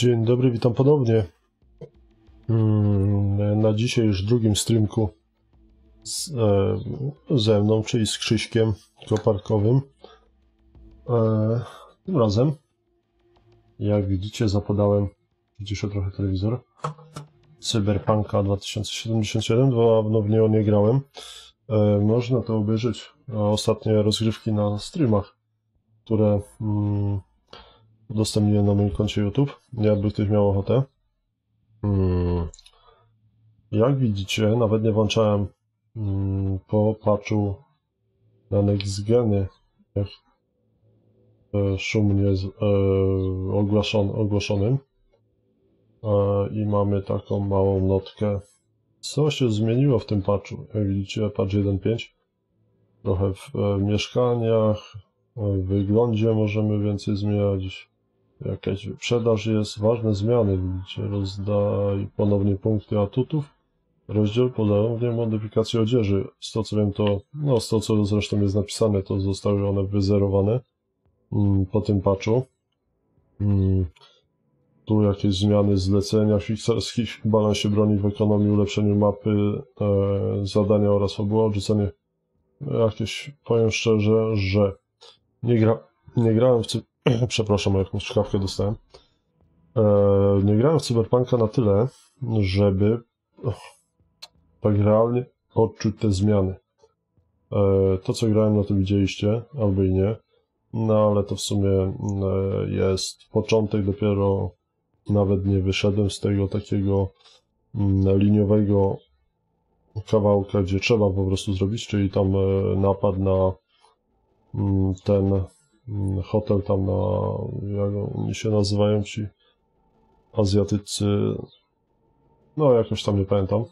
Dzień dobry, witam ponownie. Mm, Na dzisiaj już drugim streamku z, e, ze mną, czyli z Krzyśkiem Koparkowym. E, tym razem, jak widzicie, zapodałem, widzicie trochę telewizor, Cyberpunka 2077, dawno w niego nie grałem. E, można to obejrzeć, ostatnie rozgrywki na streamach, które mm, udostępniłem na moim koncie YouTube, jakby ktoś miał ochotę. Mm. Jak widzicie, nawet nie włączałem mm, po patchu na Next Geny, jak e, szumnie z, e, ogłoszonym. E, I mamy taką małą notkę. Co się zmieniło w tym patchu? Jak widzicie, patch 1.5. Trochę w e, mieszkaniach, w wyglądzie możemy więcej zmieniać. Jakaś wyprzedaż jest, ważne zmiany, widzicie, rozdaj ponownie punkty atutów, rozdział ponownie modyfikacje odzieży. Z to co wiem to, no z to co zresztą jest napisane, to zostały one wyzerowane mm, po tym patchu. Mm, tu jakieś zmiany zlecenia fixerskich, balansie broni w ekonomii, ulepszeniu mapy, e, zadania oraz fabuła, odrzucenie jakieś, powiem szczerze, że nie, gra, nie grałem w cy- przepraszam, jakąś szkawkę dostałem. E, nie grałem w Cyberpunka na tyle, żeby och, tak realnie odczuć te zmiany. E, to, co grałem, no to widzieliście, albo i nie. No, ale to w sumie e, jest początek, dopiero nawet nie wyszedłem z tego takiego mm, liniowego kawałka, gdzie trzeba po prostu zrobić, czyli tam e, napad na mm, ten hotel tam na, jak oni się nazywają ci Azjatycy, no jakoś tam nie pamiętam.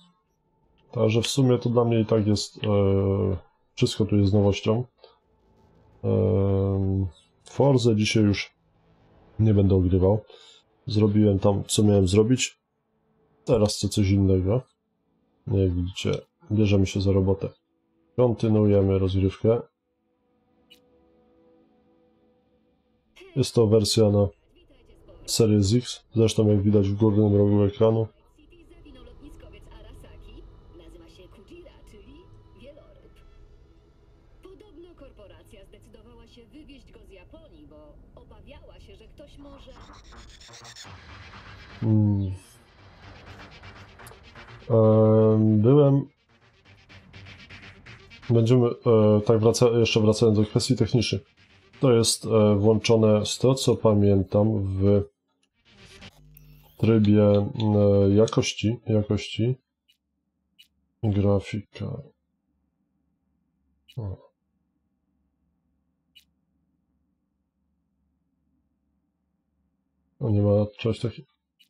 Także w sumie to dla mnie i tak jest, e, wszystko tu jest nowością. E, Forze dzisiaj już nie będę ogrywał. Zrobiłem tam, co miałem zrobić. Teraz chcę coś innego. Jak widzicie, bierzemy się za robotę. Kontynuujemy rozgrywkę. Jest to wersja na Series X, zresztą jak widać w górnym rogu ekranu. City zawinął lotniskowiec Arasaki. Nazywa się Kujira, czyli wieloryb. Podobno korporacja zdecydowała się wywieźć go z Japonii, bo obawiała się, że ktoś może... Mm. Em, Byłem. Będziemy, e, tak wraca, jeszcze wracając do kwestii technicznych. To jest e, włączone z to, co pamiętam w trybie e, jakości, jakości grafika. O. O, nie ma czegoś takiego.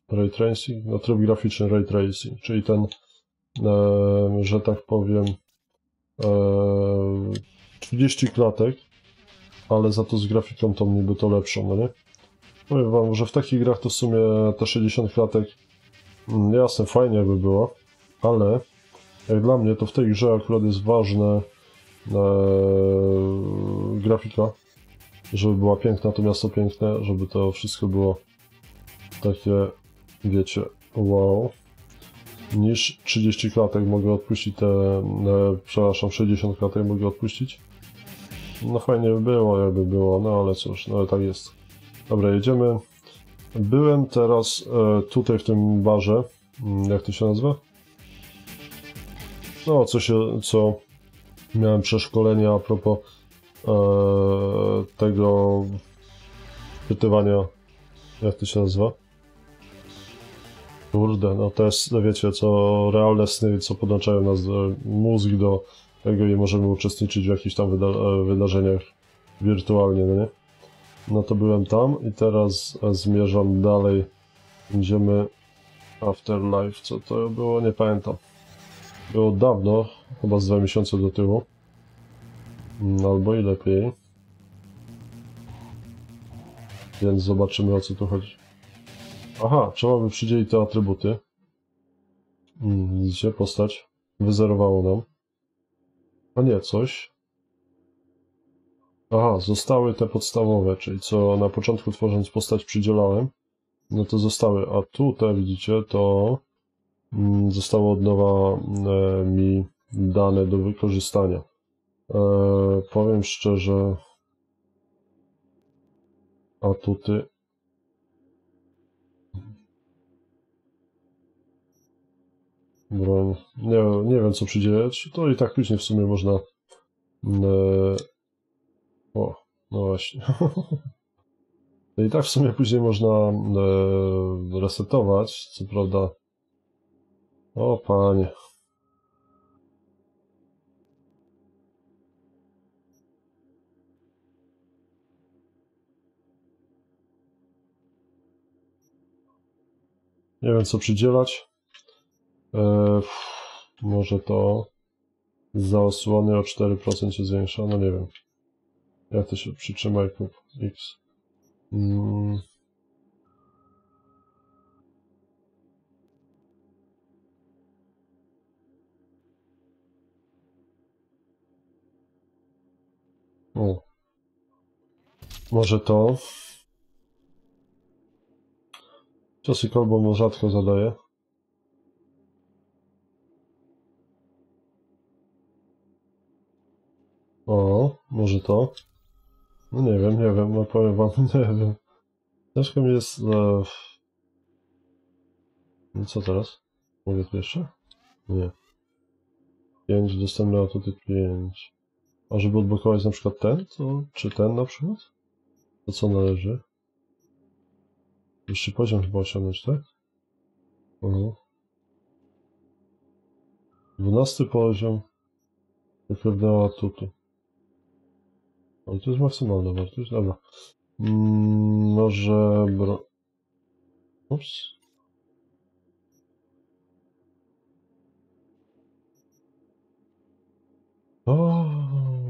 Ray tracing, no tryb graficzny ray tracing, czyli ten, e, że tak powiem, e, 30 klatek, ale za to z grafiką tą niby to lepszą, no nie? Powiem wam, że w takich grach to w sumie te 60 klatek, mm, jasne, fajnie by było, ale jak dla mnie to w tej grze akurat jest ważne e, grafika, żeby była piękna, to miasto piękne, żeby to wszystko było takie, wiecie, wow, niż 30 klatek mogę odpuścić te, e, przepraszam, 60 klatek mogę odpuścić. No fajnie by było, jakby było, no ale cóż, no ale tak jest. Dobra, jedziemy. Byłem teraz e, tutaj w tym barze, Mm, jak to się nazywa? No, co się, co miałem przeszkolenie a propos e, tego pytywania, jak to się nazywa? Kurde, no to jest, no wiecie, co realne sny, co podłączają nas do, mózg do tego i możemy uczestniczyć w jakichś tam wyda e, wydarzeniach wirtualnie, no nie? No to byłem tam i teraz e, zmierzam dalej. Idziemy Afterlife, co to było, nie pamiętam. Było dawno, chyba z dwa miesiące do tyłu. No, albo i lepiej. Więc zobaczymy o co tu chodzi. Aha, trzeba by przydzielić te atrybuty. Mm, widzicie, postać. Wyzerowało nam. A nie, coś. Aha, zostały te podstawowe, czyli co na początku tworząc postać przydzielałem. no to zostały. A tutaj widzicie, to mm, zostało od nowa e, mi dane do wykorzystania. E, powiem szczerze, atuty. Broń. Nie, nie wiem, co przyjdzie. To i tak później w sumie można. E, o, no właśnie. I tak w sumie później można e, resetować, co prawda. O panie. Nie wiem co przydzielać. E, pff, może to za osłony o 4% się zwiększa, no nie wiem. Jak to się przytrzymaj kup X. Mm. O. Może to. Ciosy kolbą rzadko zadaje. O, może to. No nie wiem, nie wiem, no powiem wam, nie wiem. Ciężko mi jest... E... No co teraz? Mogę tu jeszcze? Nie. 5, dostępne atuty 5. A żeby odblokować na przykład ten, to... czy ten na przykład? To co należy? Wyższy poziom chyba osiągnąć, tak? Mhm. 12 poziom. Pokrewnego atutu. Ale to jest maksymalna wartość, dobra. Mm, może bro... Ups. O,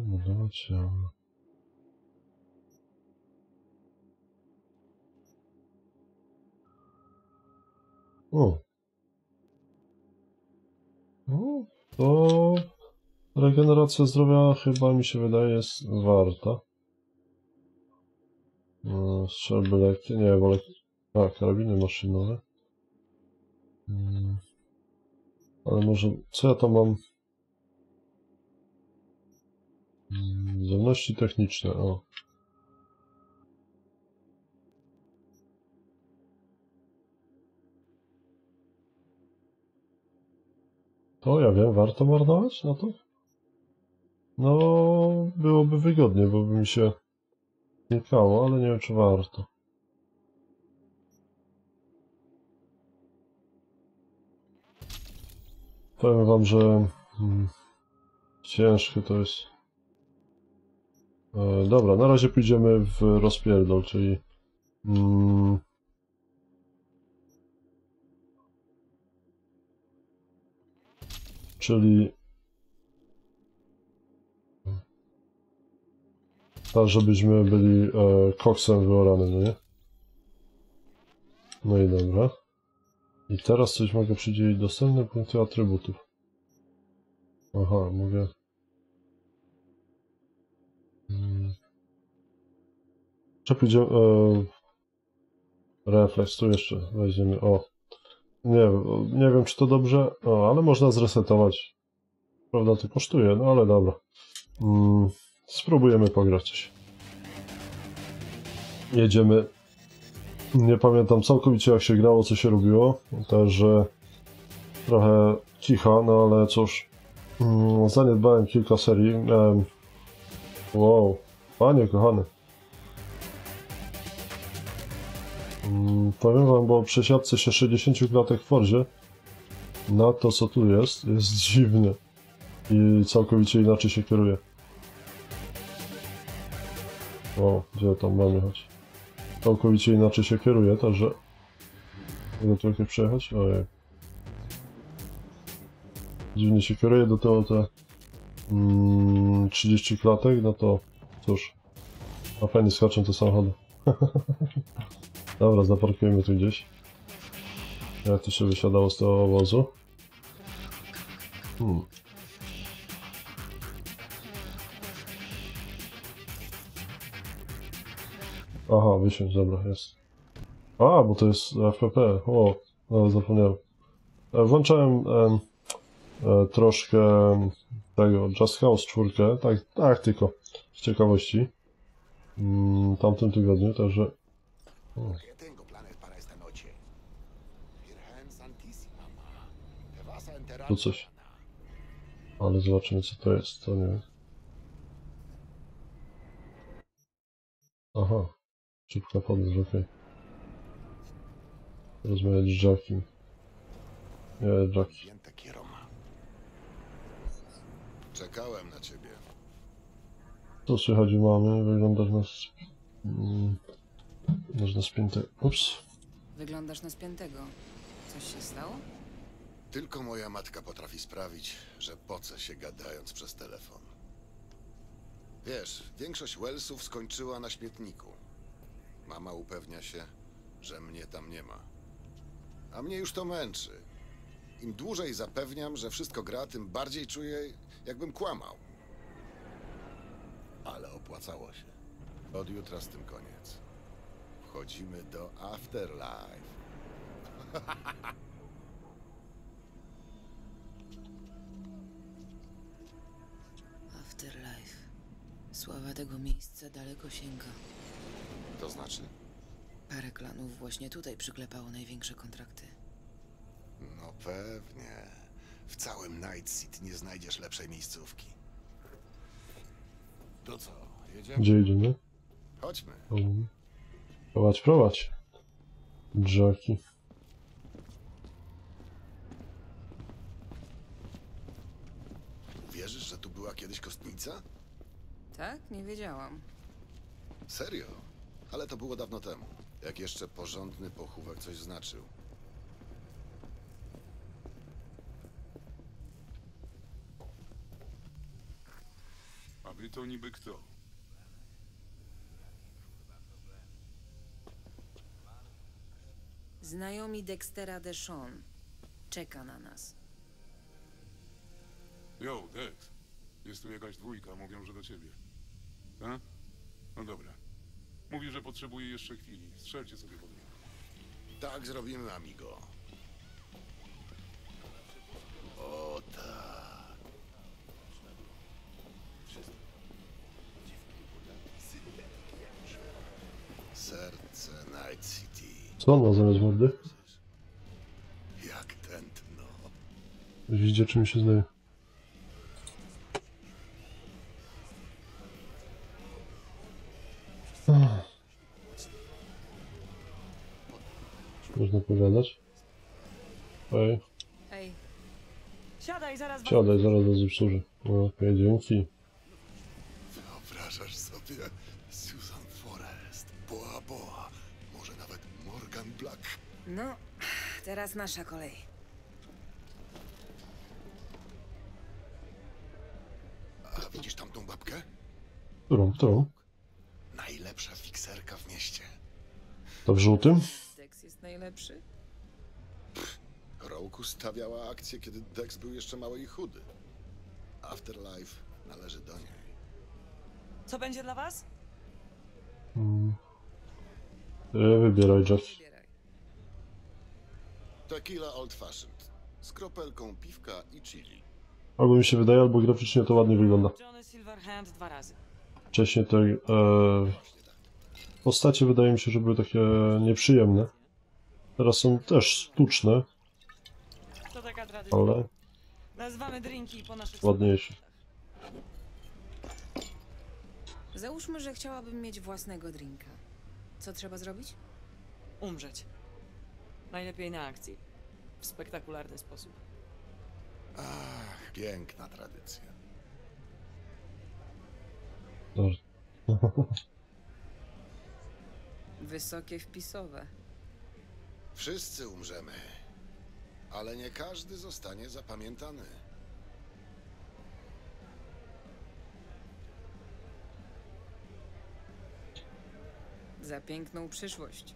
modacia. O. No, to regeneracja zdrowia chyba mi się wydaje jest warta. No, strzelby lekkie, nie, wolę... A, karabiny maszynowe. Hmm. Ale może... Co ja tam mam? Hmm, zdolności techniczne, o. To ja wiem, warto marnować na to? No, byłoby wygodnie, bo by mi się Znikało, ale nie wiem czy warto. Powiem wam, że hmm, ciężkie to jest. E, dobra, na razie pójdziemy w rozpierdol, czyli hmm, czyli Tak, żebyśmy byli e, koksem wyoranym, no nie? No i dobra. I teraz coś mogę przydzielić dostępne punkty atrybutów. Aha, mogę... Hmm. Przepójdziemy... E, refleks, tu jeszcze weźmiemy, o. Nie, nie wiem, czy to dobrze, o, ale można zresetować. Prawda, to kosztuje, no ale dobra. Mm. Spróbujemy pograć coś. Jedziemy. Nie pamiętam całkowicie jak się grało, co się robiło. Także trochę cicha, no ale cóż. Mm, zaniedbałem kilka serii. Miałem... Wow, panie kochany. Mm, powiem wam, bo przesiadce się 60 klatek w Forzie na to, co tu jest, jest dziwne. I całkowicie inaczej się kieruje. O, gdzie tam mamy choć. Całkowicie inaczej się kieruje, także... Mogę trochę przejechać? Ojej. Dziwnie się kieruje, do tego te... Mm, 30 klatek, no to... Cóż. A fajnie skaczą te samochody. Dobra, zaparkujemy tu gdzieś. Jak to się wysiadało z tego obozu? Hmm. Aha, wysiąść, dobra, jest. A, bo to jest FPP. O, no, zapomniałem. E, Włączałem em, e, troszkę tego Just House 4, tak, tak tylko z ciekawości. Mm, w tamtym tygodniu, także tu coś. Ale zobaczymy co to jest, to nie wiem. Aha. Szybka podróż, okej. Rozmawiać z Jackiem. Nie, Jack. Czekałem na ciebie. Tu słychać mamy, wyglądasz na... sp- Mm, na spięte... Ups. Wyglądasz na spiętego. Coś się stało? Tylko moja matka potrafi sprawić, że pocę się gadając przez telefon. Wiesz, większość Wellsów skończyła na śmietniku. Mama upewnia się, że mnie tam nie ma. A mnie już to męczy. Im dłużej zapewniam, że wszystko gra, tym bardziej czuję, jakbym kłamał. Ale opłacało się. Od jutra z tym koniec. Wchodzimy do Afterlife. Afterlife. Sława tego miejsca daleko sięga. To znaczy? Parę klanów właśnie tutaj przyklepało największe kontrakty. No pewnie. W całym Night City nie znajdziesz lepszej miejscówki. To co, jedziemy? Gdzie idziemy? Chodźmy. Um, Prowadź, prowadź. Wierzysz, że tu była kiedyś kostnica? Tak? Nie wiedziałam. Serio? Ale to było dawno temu. Jak jeszcze porządny pochówek coś znaczył. A wy to niby kto? Znajomi Dextera Deshawn. Czeka na nas. Jo, Dex. Jest tu jakaś dwójka, mówią, że do ciebie. A? No dobra. Mówi, że potrzebuje jeszcze chwili. Strzelcie sobie pod nim. Tak zrobimy, amigo. O tak. Serce Night City. Co on ma zamiast mordy? Jak tętno. Widzicie, czym się zdaje. Siadaj, zaraz was obsłużę. No, Okej, dzięki. Wyobrażasz sobie Susan Forrest, Boa Boa, może nawet Morgan Black. No, teraz nasza kolej. A widzisz tamtą babkę? Którą, którą? Najlepsza fikserka w mieście. To w żółtym? Dex jest najlepszy? Rogue stawiała akcję, kiedy Dex był jeszcze mały i chudy. Afterlife należy do niej. Co będzie dla was? Mm. E, Wybieraj, Jack. Wybieraj. Tequila Old Fashioned. Z kropelką piwka i chili. Albo mi się wydaje, albo graficznie to ładnie wygląda. Johnny Silverhand dwa razy. Wcześniej te e, postacie wydaje mi się, że były takie nieprzyjemne. Teraz są też sztuczne. Ale Nazywamy drinki po naszych ładniejsze. Załóżmy, że chciałabym mieć własnego drinka. Co trzeba zrobić? Umrzeć. Najlepiej na akcji. W spektakularny sposób. Ach, piękna tradycja. Dobrze. Wysokie wpisowe. Wszyscy umrzemy. Ale nie każdy zostanie zapamiętany. Za piękną przyszłość.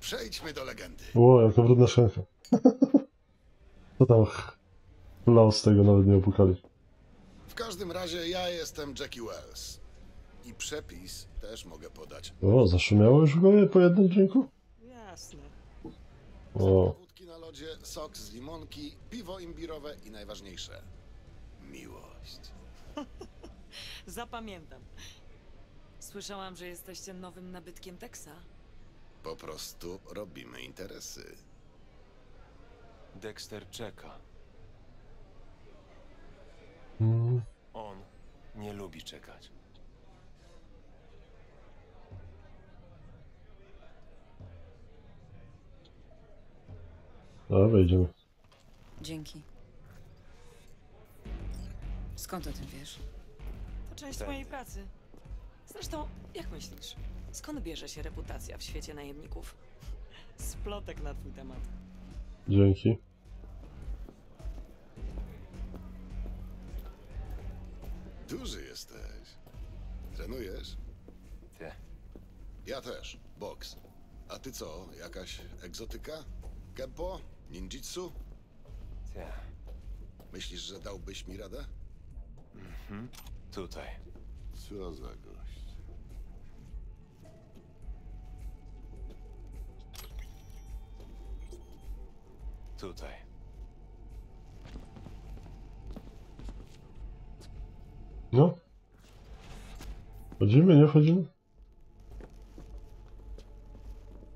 Przejdźmy do legendy. O, jaka brudna szynka. Co tam los tego nawet nie opukali. W każdym razie ja jestem Jackie Wells. I przepis też mogę podać. O, zaszumiało już w głowie po jednym drinku? Ja Jasne. O, Sok z limonki, piwo imbirowe i najważniejsze miłość. Zapamiętam. Słyszałam, że jesteście nowym nabytkiem Texa. Po prostu robimy interesy. Dexter czeka. mm, On nie lubi czekać. A wejdziemy. Dzięki. Skąd o tym wiesz? To część Tędy. mojej pracy. Zresztą, jak myślisz, skąd bierze się reputacja w świecie najemników? Splotek na twój temat. Dzięki. Duży jesteś. Trenujesz? Ty. Ja też. Boks. A ty co? Jakaś egzotyka? Kempo? Ninjitsu? Ty. Myślisz, że dałbyś mi radę? Tutaj. Co za gość. Tutaj. No. Wchodzimy, nie wchodzimy?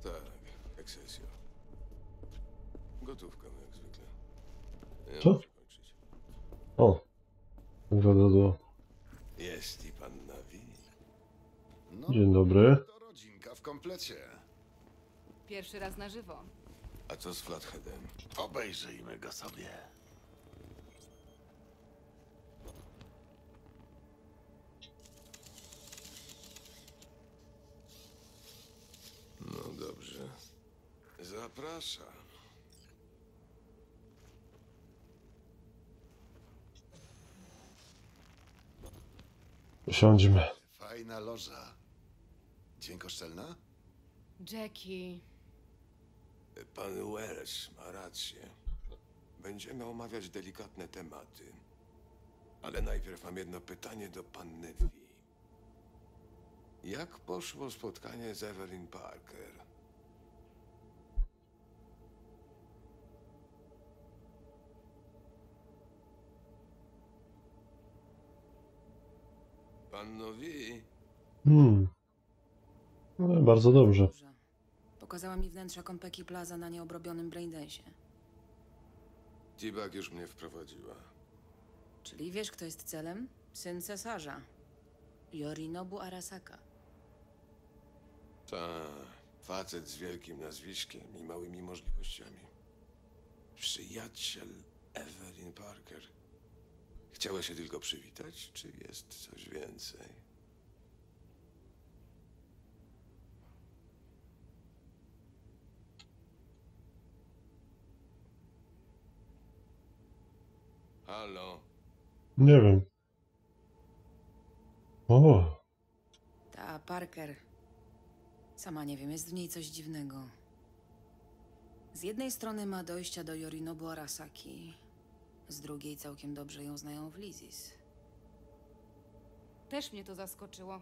Tak, Excelsior. Gotówka jak zwykle. Nie Co? muszę kończyć. O. Do... Jest i pan Nawi. No, Dzień dobry. to rodzinka w komplecie. Pierwszy raz na żywo. A co z Flatheadem? Obejrzyjmy go sobie. No dobrze. Zapraszam. Usiądźmy. Fajna loża. Dźwiękoszczelna? Jackie. Pan Wells ma rację. Będziemy omawiać delikatne tematy. Ale najpierw mam jedno pytanie do panny V. Jak poszło spotkanie z Evelyn Parker? Panno Hmm. No, bardzo dobrze. Dobrze. Pokazała mi wnętrza Konpeki Plaza na nieobrobionym braindensie. Tibak już mnie wprowadziła. Czyli wiesz, kto jest celem? Syn cesarza. Yorinobu Arasaka. Ta, facet z wielkim nazwiskiem i małymi możliwościami. Przyjaciel Evelyn Parker. Chciała się tylko przywitać, czy jest coś więcej? Halo, Nie wiem. O, Ta Parker. Sama nie wiem, jest w niej coś dziwnego. Z jednej strony ma dojścia do Yorinobu Arasaki, z drugiej całkiem dobrze ją znają w Lizis. Też mnie to zaskoczyło.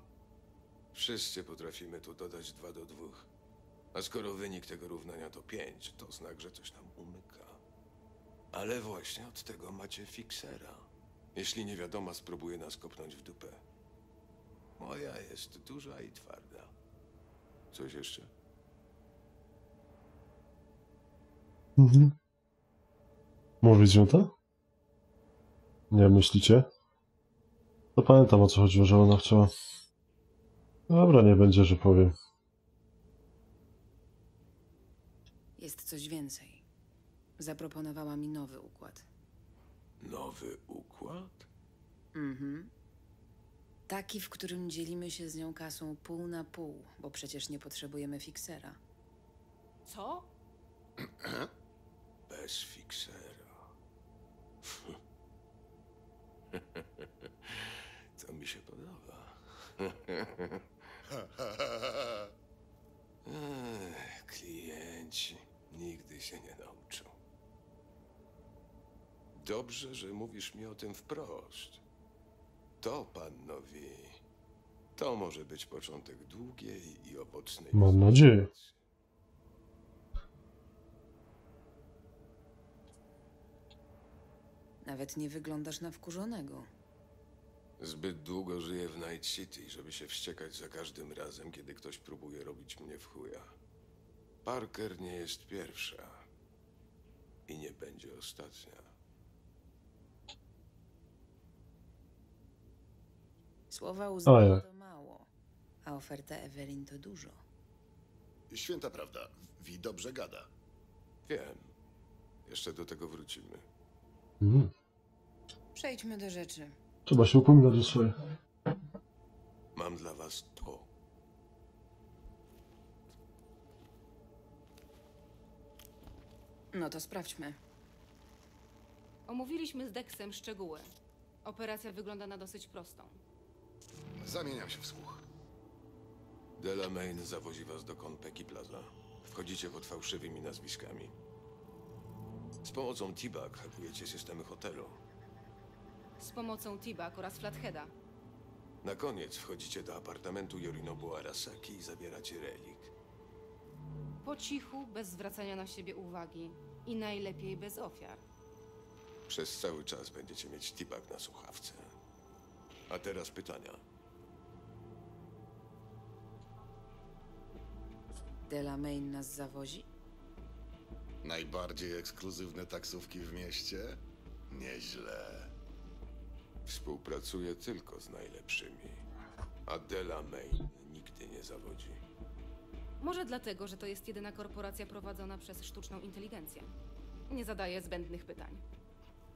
wszyscy potrafimy tu dodać dwa do dwóch. A skoro wynik tego równania to pięć, to znak, że coś nam umyka. Ale właśnie od tego macie fiksera. Jeśli nie wiadoma, spróbuje nas kopnąć w dupę. Moja jest duża i twarda. Coś jeszcze? mhm. Mówić ją to? Nie myślicie? To pamiętam o co chodziło, że ona chciała. Dobra, nie będzie, że powiem. Jest coś więcej. Zaproponowała mi nowy układ. Nowy układ? Mhm. Taki, w którym dzielimy się z nią kasą pół na pół, bo przecież nie potrzebujemy fiksera. Co? Bez fiksera. To mi się podoba. Ech, klienci nigdy się nie nauczą. Dobrze, że mówisz mi o tym wprost. To, panowie, to może być początek długiej i owocnej Mam nadzieję. współpracy. Nawet nie wyglądasz na wkurzonego. Zbyt długo żyję w Night City, żeby się wściekać za każdym razem, kiedy ktoś próbuje robić mnie w chuja. Parker nie jest pierwsza. I nie będzie ostatnia. Słowa O uznania jak. to mało, a oferta Evelyn to dużo. Święta prawda, Wi dobrze gada. Wiem. Jeszcze do tego wrócimy. Mhm. Przejdźmy do rzeczy. Trzeba się upominać o swoje. Mam dla was to. No to sprawdźmy. Omówiliśmy z Dexem szczegóły. Operacja wygląda na dosyć prostą. Zamieniam się w słuch. Delamain zawozi was do Konpeki Plaza. Wchodzicie pod fałszywymi nazwiskami. Z pomocą T-Bag hakujecie systemy hotelu. Z pomocą T-Bag oraz Flatheada. Na koniec wchodzicie do apartamentu Yorinobu Arasaki i zabieracie relik. Po cichu, bez zwracania na siebie uwagi. I najlepiej bez ofiar. Przez cały czas będziecie mieć T-Bag na słuchawce. A teraz pytania. Delamain nas zawozi? Najbardziej ekskluzywne taksówki w mieście? Nieźle. Współpracuję tylko z najlepszymi. A Delamain nigdy nie zawodzi. Może dlatego, że to jest jedyna korporacja prowadzona przez sztuczną inteligencję. Nie zadaje zbędnych pytań.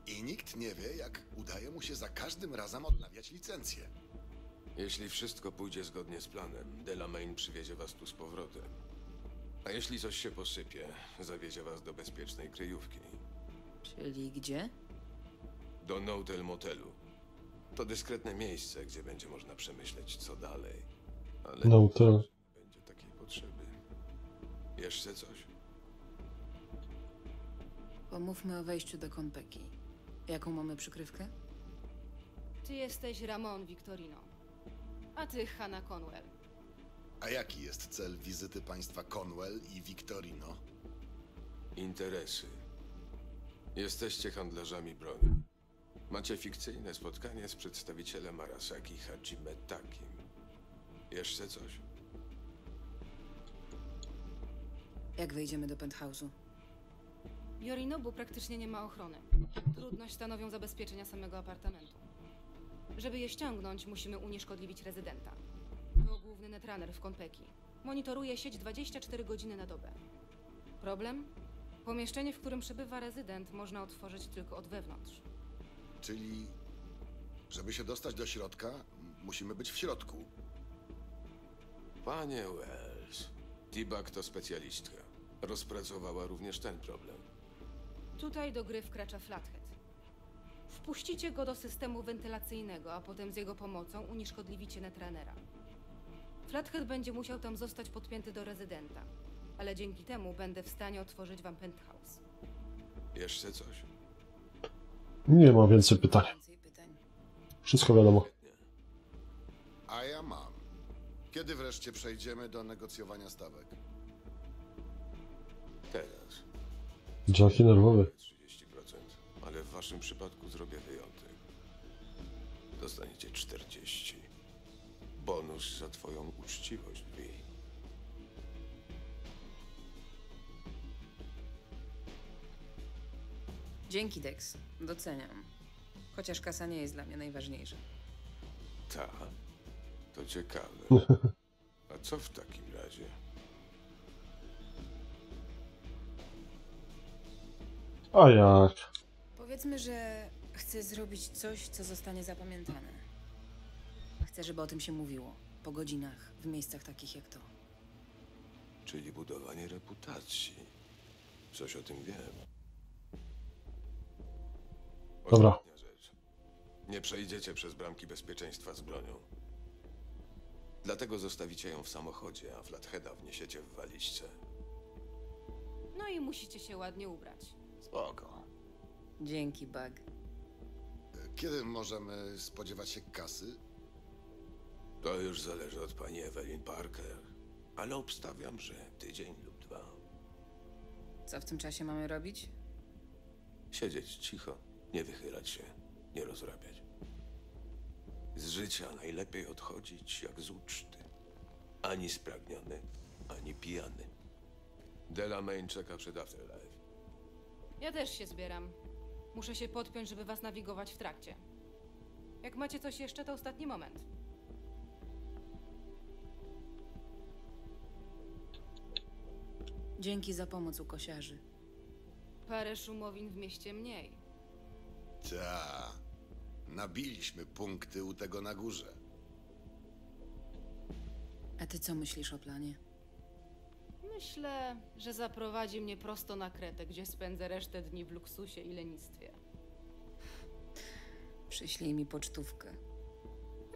I nikt nie wie, jak udaje mu się za każdym razem odnawiać licencję. Jeśli wszystko pójdzie zgodnie z planem, Delamain przywiezie was tu z powrotem. A jeśli coś się posypie, zawiezie was do bezpiecznej kryjówki. Czyli gdzie? Do Notel Motelu. To dyskretne miejsce, gdzie będzie można przemyśleć, co dalej. Ale No to będzie takiej potrzeby. Jeszcze coś? Pomówmy o wejściu do Konpeki. Jaką mamy przykrywkę? Ty jesteś Ramon Victorino. A ty Hannah Conwell. A jaki jest cel wizyty państwa Conwell i Victorino? Interesy. Jesteście handlarzami broni. Macie fikcyjne spotkanie z przedstawicielem Arasaki Hajime Takim. Jeszcze coś? Jak wejdziemy do penthouse'u? Yorinobu praktycznie nie ma ochrony. Trudność stanowią zabezpieczenia samego apartamentu. Żeby je ściągnąć, musimy unieszkodliwić rezydenta. To główny netrunner w Konpeki. Monitoruje sieć 24 godziny na dobę. Problem? Pomieszczenie, w którym przebywa rezydent, można otworzyć tylko od wewnątrz. Czyli, żeby się dostać do środka, musimy być w środku. Panie Wells, T-Bag to specjalistka. Rozpracowała również ten problem. Tutaj do gry wkracza Flathead. Wpuścicie go do systemu wentylacyjnego, a potem z jego pomocą unieszkodliwicie netrunnera. Flathead będzie musiał tam zostać podpięty do rezydenta, ale dzięki temu będę w stanie otworzyć wam penthouse. Jeszcze coś? nie ma więcej pytań. Więcej pytań. Wszystko wiadomo. A ja mam. Kiedy wreszcie przejdziemy do negocjowania stawek? Teraz. Jackie nerwowy. 30%, ale w waszym przypadku zrobię wyjątek. Dostaniecie 40. Bonus za twoją uczciwość, Vi. Dzięki, Dex. Doceniam. Chociaż kasa nie jest dla mnie najważniejsza. Ta? To ciekawe. A co w takim razie? A jak? Powiedzmy, że chcę zrobić coś, co zostanie zapamiętane. Chcę, żeby o tym się mówiło. Po godzinach, w miejscach takich jak to. Czyli budowanie reputacji. Coś o tym wiem. Dobra. Ostatnia rzecz. Nie przejdziecie przez bramki bezpieczeństwa z bronią. Dlatego zostawicie ją w samochodzie, a Flatheada wniesiecie w walizce. No i musicie się ładnie ubrać. Spoko. Dzięki, Bug. Kiedy możemy spodziewać się kasy? To już zależy od pani Evelyn Parker. Ale obstawiam, że tydzień lub dwa. Co w tym czasie mamy robić? Siedzieć cicho. Nie wychylać się, nie rozrabiać. Z życia najlepiej odchodzić jak z uczty. Ani spragniony, ani pijany. Delamain czeka przed Afterlife. Ja też się zbieram. Muszę się podpiąć, żeby was nawigować w trakcie. Jak macie coś jeszcze, to ostatni moment. Dzięki za pomoc u kosiarzy. Parę szumowin w mieście mniej. Ta. Nabiliśmy punkty u tego na górze. A ty co myślisz o planie? Myślę, że zaprowadzi mnie prosto na Kretę, gdzie spędzę resztę dni w luksusie i lenistwie. Przyślij mi pocztówkę.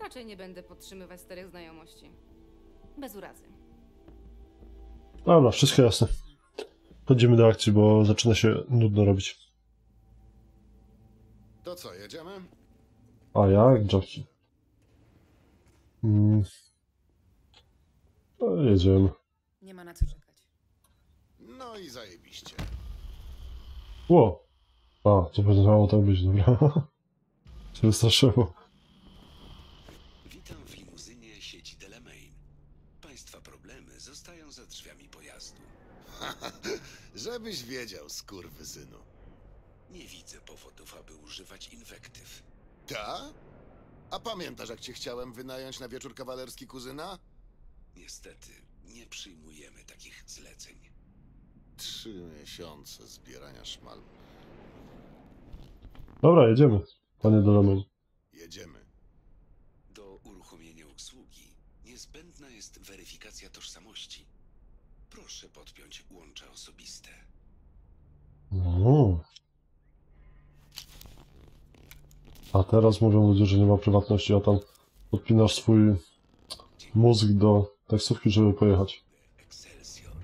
Raczej nie będę podtrzymywać starych znajomości. Bez urazy. Dobra, wszystko jasne. Chodzimy do akcji, bo zaczyna się nudno robić. To co, jedziemy? A jak, Jackie? Mm. No, jedziemy. Nie ma na co czekać. No i zajebiście. Ło! A, to powinno tak być, dobra. się wystraszyło. Witam w limuzynie sieci Delamain. Państwa problemy zostają za drzwiami pojazdu. Żebyś wiedział, skurwysynu. Nie widzę powodów, aby używać inwektyw. Ta? A pamiętasz, jak cię chciałem wynająć na wieczór kawalerski kuzyna? Niestety, nie przyjmujemy takich zleceń. Trzy miesiące zbierania szmal. Dobra, jedziemy. Panie Dolomen. Jedziemy. Do uruchomienia usługi niezbędna jest weryfikacja tożsamości. Proszę podpiąć łącza osobiste. O. A teraz mówią ludzie, że nie ma prywatności, a tam podpinasz swój mózg do taksówki, żeby pojechać. Excelsior.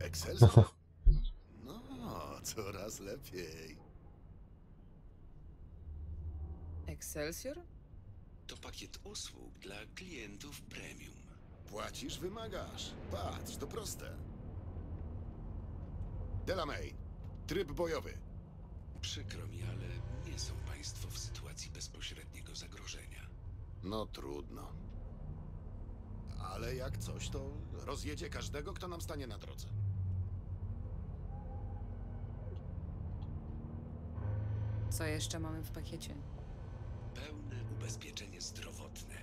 Excelsior? No, coraz lepiej. Excelsior? To pakiet usług dla klientów premium. Płacisz, wymagasz. Patrz, to proste. Delamain, tryb bojowy. Przykro mi, ale nie są państwo w sytuacji bezpośredniego zagrożenia. No trudno. Ale jak coś, to rozjedzie każdego, kto nam stanie na drodze. Co jeszcze mamy w pakiecie? Pełne ubezpieczenie zdrowotne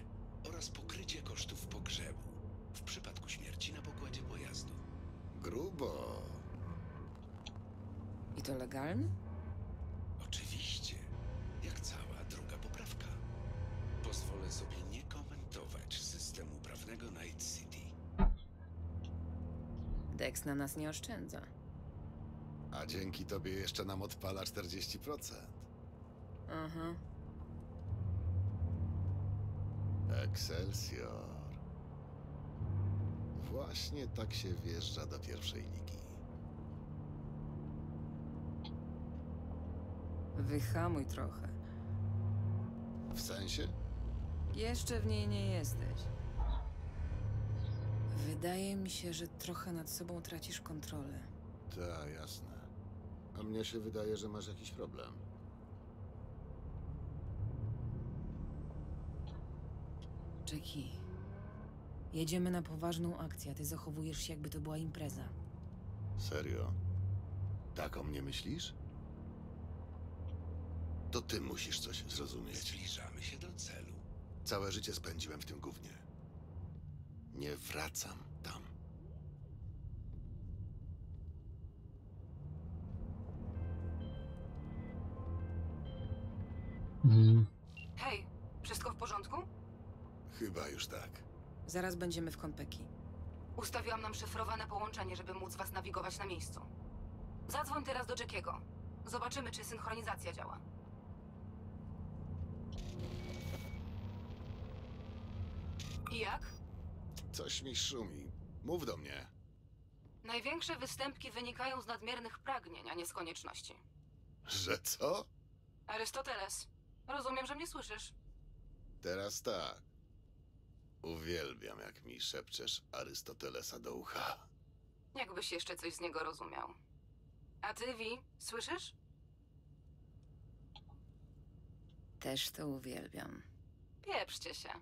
oraz pokrycie kosztów pogrzebu w przypadku śmierci na pokładzie pojazdu. Grubo. I to legalne? Oczywiście, jak cała druga poprawka. Pozwolę sobie nie komentować systemu prawnego Night City. Dex na nas nie oszczędza. A dzięki tobie jeszcze nam odpala 40%. Aha. Excelsior. Właśnie tak się wjeżdża do pierwszej ligi. Wyhamuj trochę. W sensie? Jeszcze w niej nie jesteś. Wydaje mi się, że trochę nad sobą tracisz kontrolę. Ta, jasne. A mnie się wydaje, że masz jakiś problem. Jackie, jedziemy na poważną akcję, a ty zachowujesz się, jakby to była impreza. Serio? Tak o mnie myślisz? To ty musisz coś zrozumieć. Zbliżamy się do celu. Całe życie spędziłem w tym gównie. Nie wracam tam. Mm. Hej, wszystko w porządku? Chyba już tak. Zaraz będziemy w Konpeki. Ustawiłam nam szyfrowane połączenie, żeby móc was nawigować na miejscu. Zadzwoń teraz do Jackiego. Zobaczymy, czy synchronizacja działa. I jak? Coś mi szumi. Mów do mnie. Największe występki wynikają z nadmiernych pragnień, a nie z konieczności. Że co? Arystoteles, rozumiem, że mnie słyszysz. Teraz tak. Uwielbiam, jak mi szepczesz Arystotelesa do ucha. Jakbyś jeszcze coś z niego rozumiał. A ty, Vi, słyszysz? Też to uwielbiam. Pieprzcie się.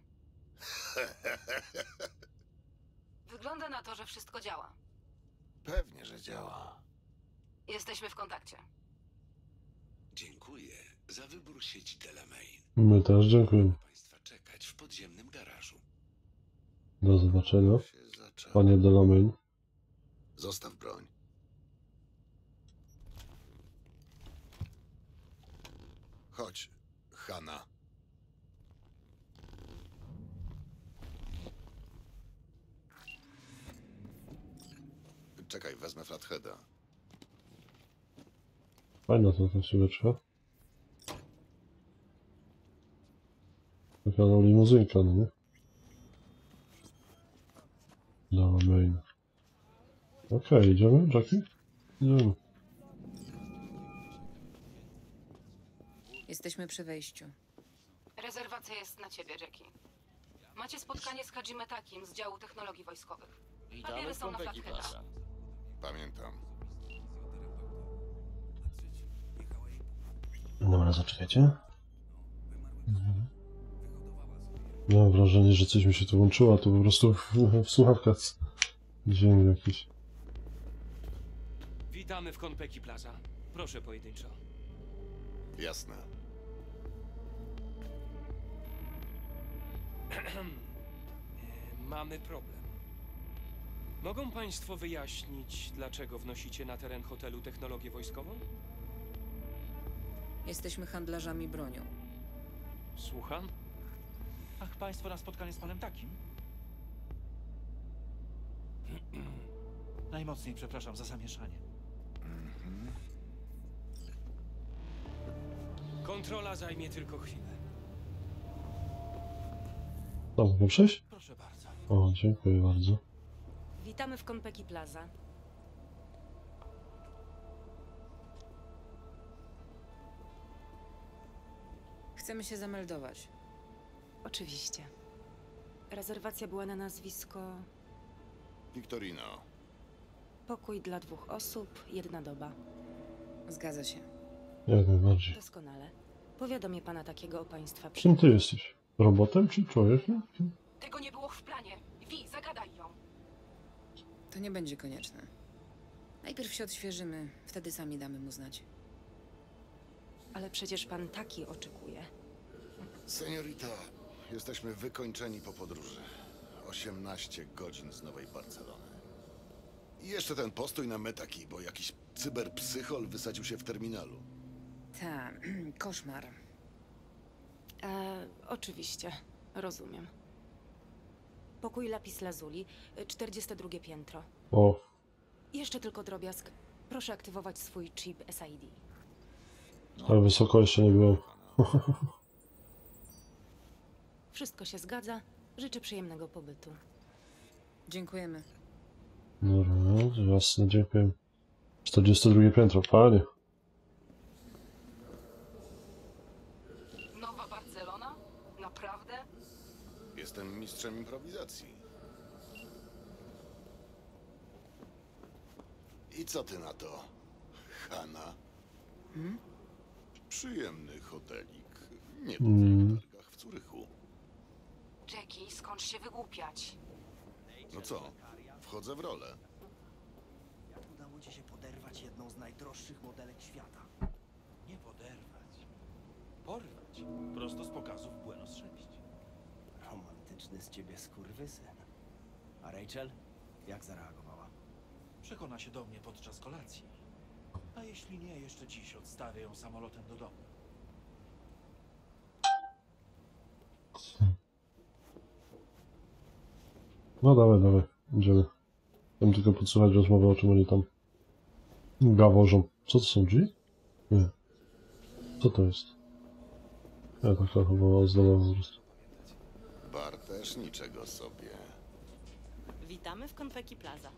Wygląda na to, że wszystko działa. Pewnie, że działa. Jesteśmy w kontakcie. Dziękuję za wybór sieci Delamain. My też dziękujemy. Państwa czekać w podziemnym garażu. Do zobaczenia. Panie Delamain. Zostaw broń. Chodź, Hanna. Czekaj, wezmę Flatheada. Fajna to ta szybeczka. Taka no limuzynka, no nie? Delamain. Okej, idziemy, Jackie? Idziemy. Jesteśmy przy wejściu. Rezerwacja jest na ciebie, Jackie. Macie spotkanie z Hajime Takim z działu technologii wojskowych. Papiery są na Flatheada. Pamiętam. Dobra, zaczekajcie. Mam wrażenie, że coś mi się tu łączyło, a to po prostu w, w słuchawkach dźwięk jakiś. Witamy w Konpeki Plaza. Proszę pojedynczo. Jasne. Mamy problem. Mogą Państwo wyjaśnić, dlaczego wnosicie na teren hotelu technologię wojskową? Jesteśmy handlarzami bronią. Słucham? Ach, państwo na spotkanie z panem takim? Najmocniej przepraszam za zamieszanie. Kontrola zajmie tylko chwilę. Tam mogę przejść? Proszę bardzo. O, dziękuję bardzo. Witamy w Konpeki Plaza. Chcemy się zameldować. Oczywiście. Rezerwacja była na nazwisko Victorino. Pokój dla dwóch osób, jedna doba. Zgadza się. Jak najbardziej. Doskonale. Powiadomię pana takiego o państwa Kim ty jesteś? Robotem czy człowiekiem? Tego nie było w planie. Wi, zagadaj ją. To nie będzie konieczne. Najpierw się odświeżymy, wtedy sami damy mu znać. Ale przecież pan taki oczekuje. Seniorita, jesteśmy wykończeni po podróży. 18 godzin z Nowej Barcelony. I jeszcze ten postój na metaki, bo jakiś cyberpsychol wysadził się w terminalu. Ta, koszmar. E, oczywiście. Rozumiem. Pokój Lapis Lazuli, y, 42 piętro. O, Jeszcze tylko drobiazg. Proszę aktywować swój chip SID. tak wysoko jeszcze nie byłem. Wszystko się zgadza. Życzę przyjemnego pobytu. Dziękujemy. Dobra, jasne, dziękuję. 42 piętro, panie. Nowa Barcelona? Naprawdę? Jestem mistrzem improwizacji. I co ty na to, Hanna? Przyjemny hotelik. Nie po Mm. targach w Curychu. Jackie, skąd się wygłupiać? No co? Wchodzę w rolę. Udało ci się poderwać jedną z najdroższych modelek świata. Nie poderwać. Porwać. Prosto z pokazów Buenos 6. Romantyczny z ciebie skurwysyn. A Rachel? Jak zareagowała? Przekona się do mnie podczas kolacji. A jeśli nie, jeszcze dziś odstawię ją samolotem do domu. No dawaj, dawaj, idziemy. Chcę tylko podsłuchać rozmowę, o czym oni tam gaworzą. Co to są drzwi? Nie. Co to jest? Ja tak trochę była ozdoba po prostu. Bar też niczego sobie. Witamy w Konpeki Plaza.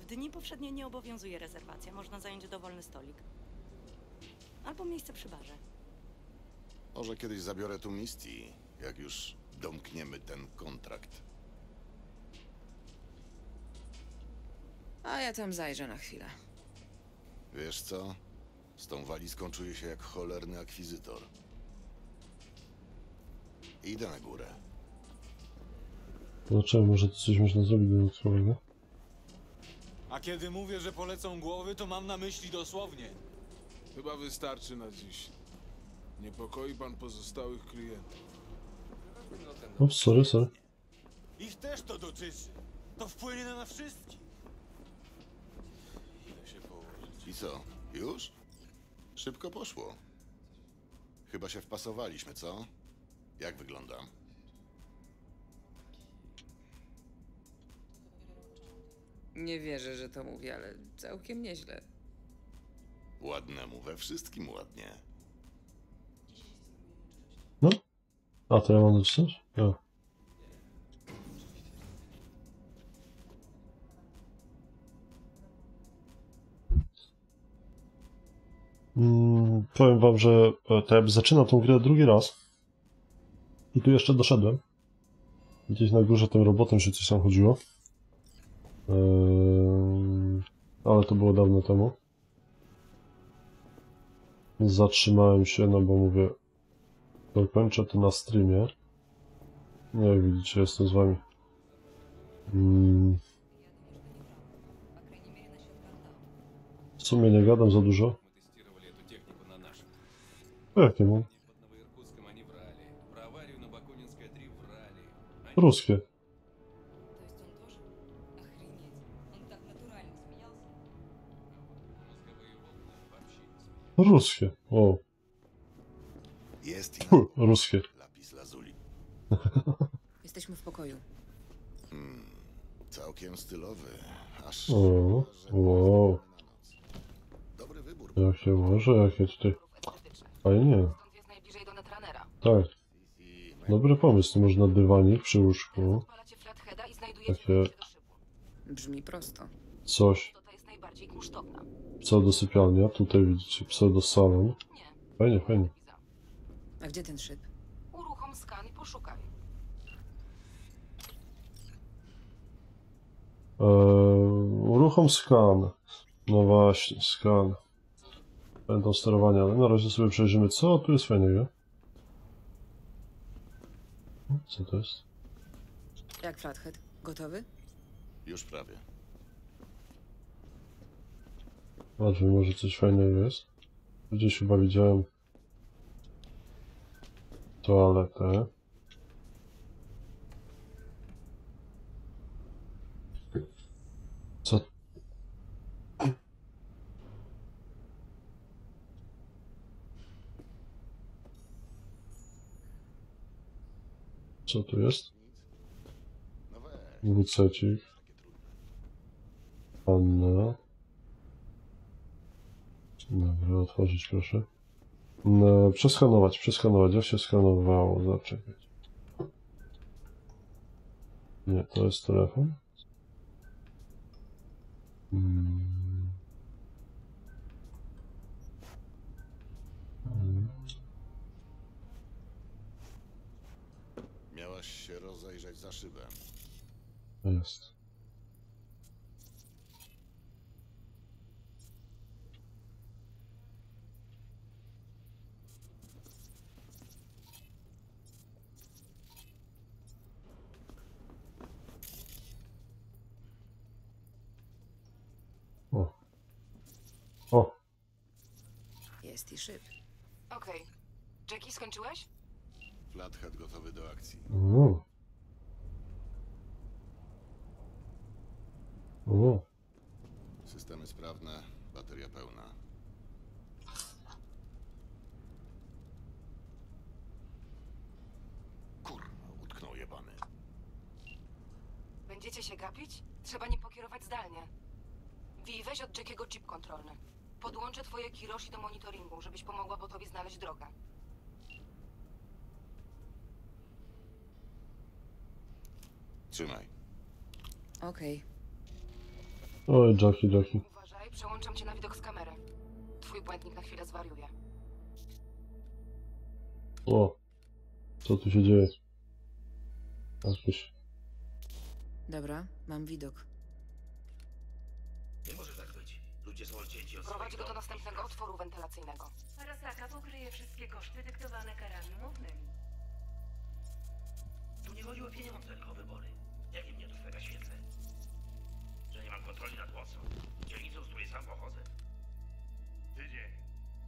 W dni powszednie nie obowiązuje rezerwacja, można zająć dowolny stolik. Albo miejsce przy barze. Może kiedyś zabiorę tu Misty, jak już domkniemy ten kontrakt. A ja tam zajrzę na chwilę. Wiesz co? Z tą walizką czuję się jak cholerny akwizytor. Idę na górę. Zobaczymy, może tu coś można zrobić dodatkowego. A kiedy mówię, że polecą głowy, to mam na myśli dosłownie. Chyba wystarczy na dziś. Niepokoi pan pozostałych klientów. O, sorry, sorry. Ich też to dotyczy. To wpłynie na nas wszystkich. Idę się położyć. I co? Już? Szybko poszło. Chyba się wpasowaliśmy, co? Jak wyglądam? Nie wierzę, że to mówię, ale całkiem nieźle. Ładnemu we wszystkim ładnie. No. A, to ja mam? Ja. Mm, powiem wam, że e, jakby zaczynam tą grę drugi raz. I tu jeszcze doszedłem. Gdzieś na górze tym robotem się coś tam chodziło. Eee, ale to było dawno temu. Zatrzymałem się, no bo mówię, dokończę to na streamie. No jak widzicie, jestem z wami. Mm. W sumie nie gadam za dużo. Jakie mam? Ruskie. Ruskie. O. Jest i Fu, ruskie. lapis lazuli. Jesteśmy w pokoju. Hmm, całkiem stylowy. Aż O, wow. dobry wybór. Jakie może, jakie tutaj... Fajnie. Jest najbliżej do Netranera. Tak. Dobry pomysł, tu można dywanik przy łóżku. Odpalacie flatheada i znajdujecie Takie Brzmi prosto. coś. To jest najbardziej kunsztowna. Pseudosypialnia. Tutaj widzicie pseudosalon. Fajnie, fajnie. A gdzie ten szyb? Uruchom skan i poszukaj. Eee, uruchom skan. No właśnie, skan. Będą sterowania, ale na razie sobie przejrzymy, co tu jest fajnego. Co to jest? Jak flathead? Gotowy? Już prawie. Zobaczmy, może coś fajnego jest. Gdzieś chyba widziałem toaletę. Co? Co tu jest? Wucecik. Anna. Dobra, otworzyć proszę. No, przeskanować, przeskanować. Jak się skanowało? Zaczekać. Nie, to jest telefon. Hmm. Szybę. Jest. O. O. Jest i szyb. Okej. Jackie, skończyłeś? Flathead gotowy do akcji. O. O. Systemy sprawne, bateria pełna. Kurwa, utknął jebany. Będziecie się gapić? Trzeba nim pokierować zdalnie. Wi, weź od Jackiego chip kontrolny. Podłączę twoje Kiroshi do monitoringu, żebyś pomogła botowi znaleźć drogę. Trzymaj. Okej. Oj, Jackie, Jackie. Uważaj, przełączam cię na widok z kamery. Twój błędnik na chwilę zwariuje. O. Co tu się dzieje? Jakieś... Dobra, mam widok. Nie może tak być. Ludzie są odcięci od Prowadź swoich go do następnego otworu wentylacyjnego. Arasaka pokryje wszystkie koszty dyktowane karami umownymi. pieniądze o wybory. Jakie mnie? Że nie mam kontroli nad mocą. Dzielnicą, z której sam pochodzę. Tydzień.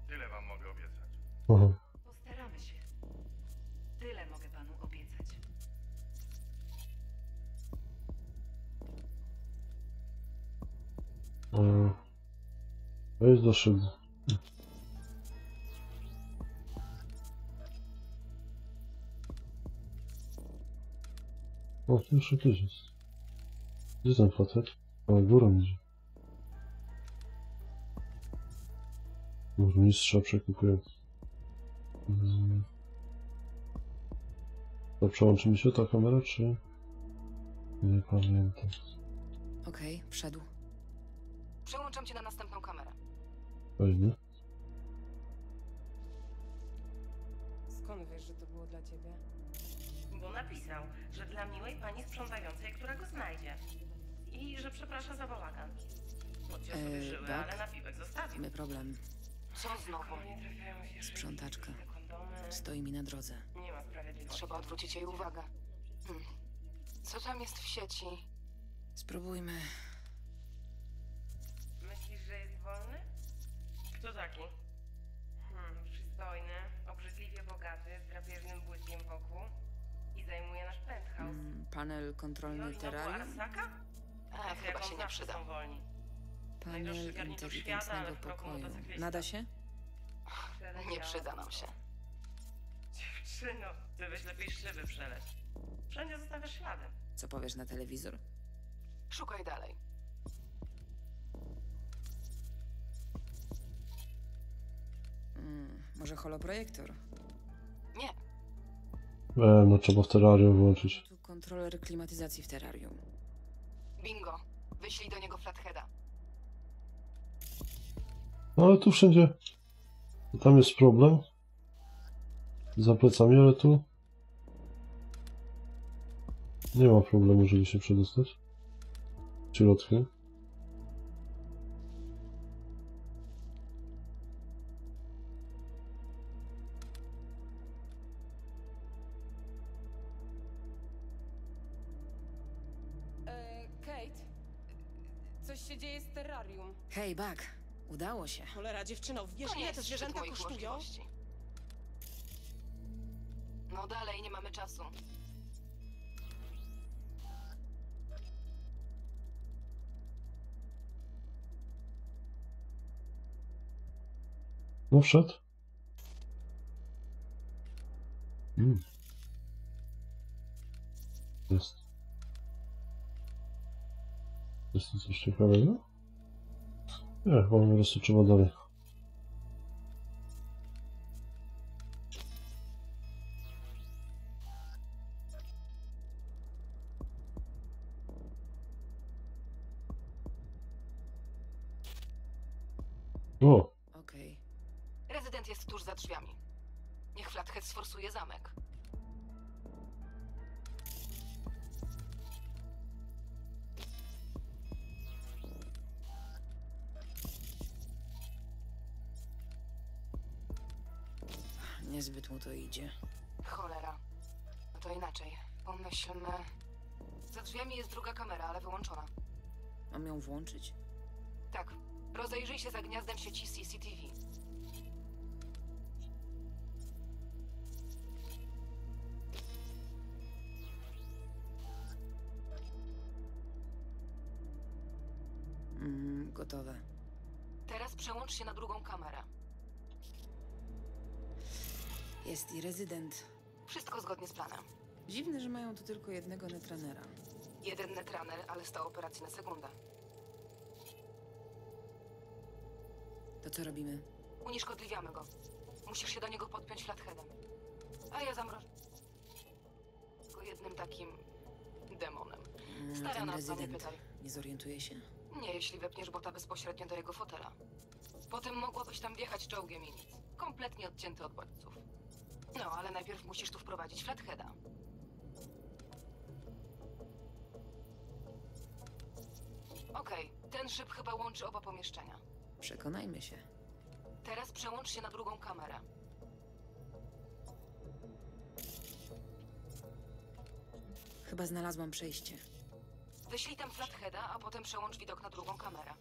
Tyle wam mogę obiecać. Aha. Postaramy się. Tyle mogę panu obiecać. E, Wejdź do szybu. O, tu jeszcze ktoś jest. Gdzie ten facet? Górą idzie. Burmistrza przekupuję. Hmm. To przełączy mi się ta kamera, czy... Nie pamiętam. Okej, wszedł. Przełączam cię na następną kamerę. Fajnie. Skąd wiesz, że to było dla ciebie? Bo napisał, że dla miłej pani sprzątającej, która go znajdzie. I że przeprasza za bałagan. Sobie Eee, żyły, Doc? ale napiwek zostawił. Mamy problem. Co znowu? Nie trafiają się Sprzątaczka. kondomy. Stoi mi na drodze. Nie ma sprawiedliwości. Trzeba odwrócić jej uwagę. Hmm. Co tam jest w sieci? Spróbujmy. Myślisz, że jest wolny? Kto taki? Hmm, przystojny, obrzydliwie bogaty, z drapieżnym błyskiem wokół i zajmuje nasz penthouse. Mm, panel kontrolny Yorinobu terrarium? A, chyba się nie przyda. są wolni. Najdroższy Panel garnitur świata, ale inteligentnego w progu pokoju. motocyklista. Nada się? Nie przyda nam się. Dziewczyno, ty byś lepiej szyby przeleć. Wszędzie zostawiasz ślady. Co powiesz na telewizor? Szukaj dalej. Mm, może holoprojektor? Nie. E, no trzeba w terrarium włączyć. Tu kontroler klimatyzacji w terrarium. Bingo. Wyślij do niego flatheada. No ale tu wszędzie... Tam jest problem. Za plecami, ale tu... Nie ma problemu, żeby się przedostać. Środkiem. Bug. Udało się. Cholera, dziewczyno, wiesz ile jest te zwierzęta moich kosztują? No dalej, nie mamy czasu. No wszedł. Mm. Jest. Jest coś ciekawego? Evo, eh, volim da su čuvodove. Zgodnie z planem. Dziwne, że mają tu tylko jednego netranera. Jeden netraner, ale 100 operacji na sekundę. To co robimy? Unieszkodliwiamy go. Musisz się do niego podpiąć flatheadem. A ja zamrożę. Go jednym takim demonem. Stara ten nazwa, nie rezydent pytaj. nie zorientuje się? Nie, jeśli wepniesz bota bezpośrednio do jego fotela. Potem mogłabyś tam wjechać czołgiem i nic. Kompletnie odcięty od bodźców. No, ale najpierw musisz tu wprowadzić flatheada. Okej, ten szyb chyba łączy oba pomieszczenia. Przekonajmy się. Teraz przełącz się na drugą kamerę. Chyba znalazłam przejście. Wyślij tam flatheada, a potem przełącz widok na drugą kamerę.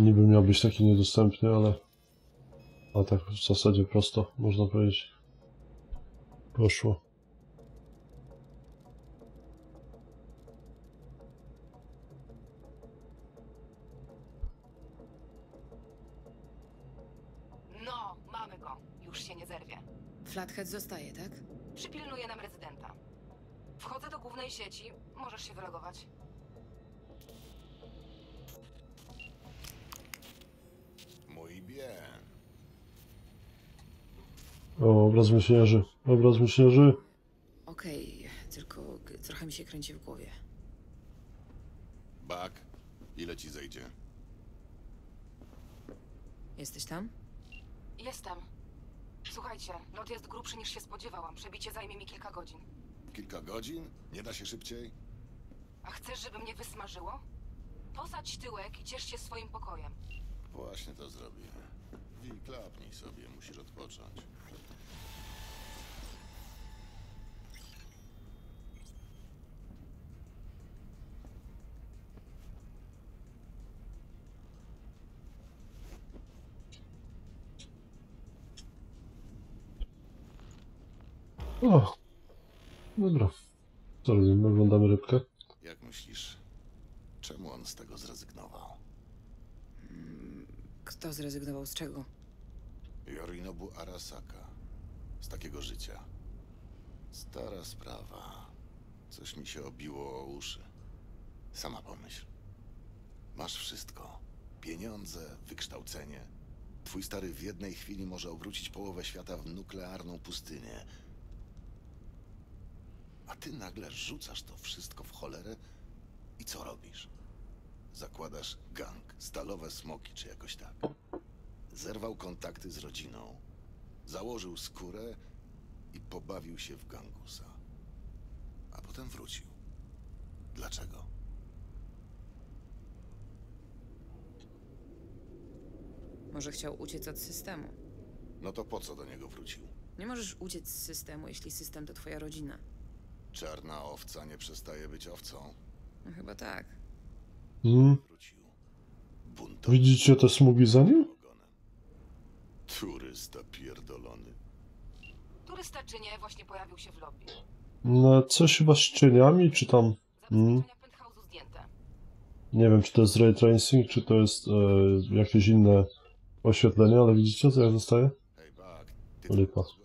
Niby miał być taki niedostępny, ale... A tak w zasadzie prosto, można powiedzieć. Poszło. No, mamy go. Już się nie zerwie. Flathead zostaje, tak? Przypilnuje nam rezydenta. Wchodzę do głównej sieci. Możesz się wylogować. Bien. O, obraz myślierzy. Obraz. Okej, tylko trochę mi się kręci w głowie. Bak, ile ci zejdzie? Jesteś tam? Jestem. Słuchajcie, lot jest grubszy niż się spodziewałam. Przebicie zajmie mi kilka godzin. Kilka godzin? Nie da się szybciej? A chcesz, żeby mnie wysmażyło? Posadź tyłek i ciesz się swoim pokojem. Właśnie to zrobię. I klapnij sobie, musisz odpocząć. O! Dobra. Co robimy? Oglądamy rybkę? Jak myślisz, czemu on z tego zrezygnował? Kto zrezygnował z czego? Yorinobu Arasaka. Z takiego życia. Stara sprawa. Coś mi się obiło o uszy. Sama pomyśl. Masz wszystko. Pieniądze, wykształcenie. Twój stary w jednej chwili może obrócić połowę świata w nuklearną pustynię. A ty nagle rzucasz to wszystko w cholerę i co robisz? Zakładasz gang, stalowe smoki czy jakoś tak. Zerwał kontakty z rodziną, założył skórę i pobawił się w gangusa. A potem wrócił. Dlaczego? Może chciał uciec od systemu. No to po co do niego wrócił? Nie możesz uciec z systemu, jeśli system to twoja rodzina. Czarna owca nie przestaje być owcą. No chyba tak. Mm. Widzicie te smugi za nim? Turysta pierdolony. Turysta czy nie, właśnie pojawił się w lobby. No, coś chyba z cieniami, czy tam... Mm. Nie wiem, czy to jest ray tracing, czy to jest e, jakieś inne oświetlenie, ale widzicie, co ja ty Lipa.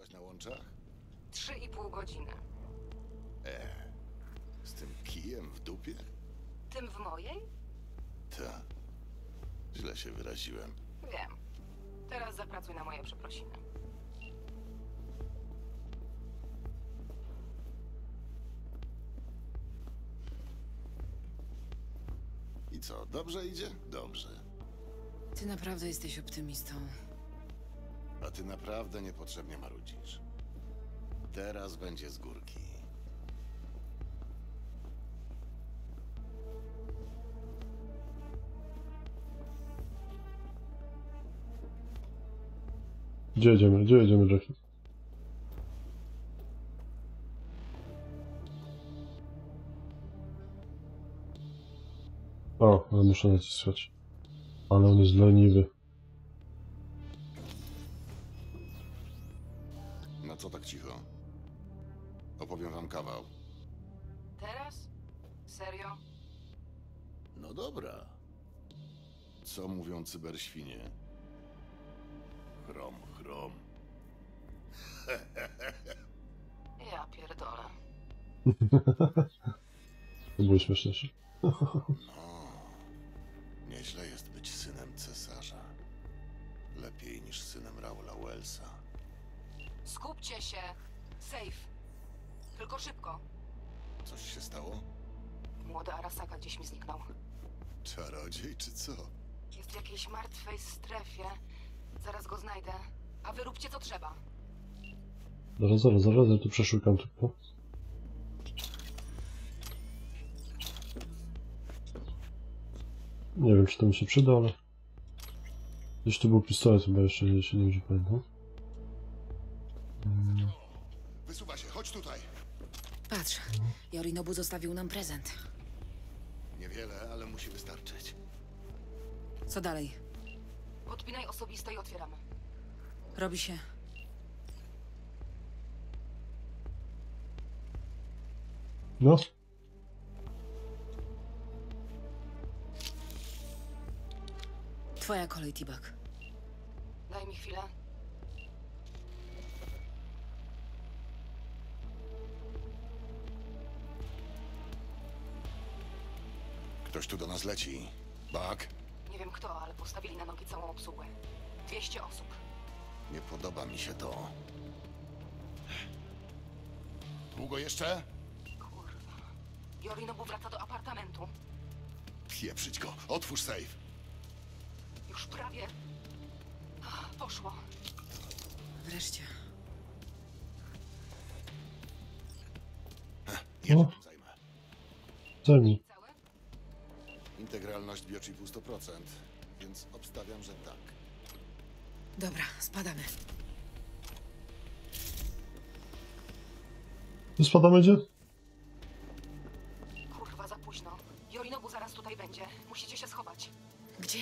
Źle się wyraziłem. Wiem. Teraz zapracuj na moje przeprosiny. I co, dobrze idzie? Dobrze. Ty naprawdę jesteś optymistą. A ty naprawdę niepotrzebnie marudzisz. Teraz będzie z górki. Gdzie jedziemy? Gdzie jedziemy, Jackie? O, ale muszę naciskać. Ale on jest leniwy. No co tak cicho? Opowiem wam kawał. Teraz? Serio? No dobra. Co mówią cyberświnie? Chrom, chrom. Ja pierdolę. To było śmieszniejsze. No, nieźle jest być synem cesarza. Lepiej niż synem Raula Wellsa. Skupcie się. Safe. Tylko szybko. Coś się stało? Młody Arasaka gdzieś mi zniknął. Czarodziej czy co? Jest w jakiejś martwej strefie. Zaraz go znajdę. A wy róbcie co trzeba. Zaraz, zaraz, zaraz, ja tu przeszukam tylko. Nie wiem, czy to mi się przyda, ale... Gdzieś tu był pistolet chyba jeszcze, jeśli dobrze pamiętam. Mm, Wysuwa się, chodź tutaj. Patrz, Yorinobu zostawił nam prezent. Niewiele, ale musi wystarczyć. Co dalej? Podpinaj osobiste i otwieramy. Robi się. No. Twoja kolej, Tibak. Daj mi chwilę. Ktoś tu do nas leci. Bak, Nie wiem kto, ale postawili na nogi całą obsługę. 200 osób. Nie podoba mi się to. Długo jeszcze? Yorinobu wraca do apartamentu. Pieprzyć go. Otwórz safe. Już prawie. Poszło. Wreszcie. No. Zajmij. Integralność biochipu 100%, więc obstawiam, że tak. Dobra, spadamy. Tu spada będzie? Kurwa, za późno. Yorinobu zaraz tutaj będzie. Musicie się schować. Gdzie?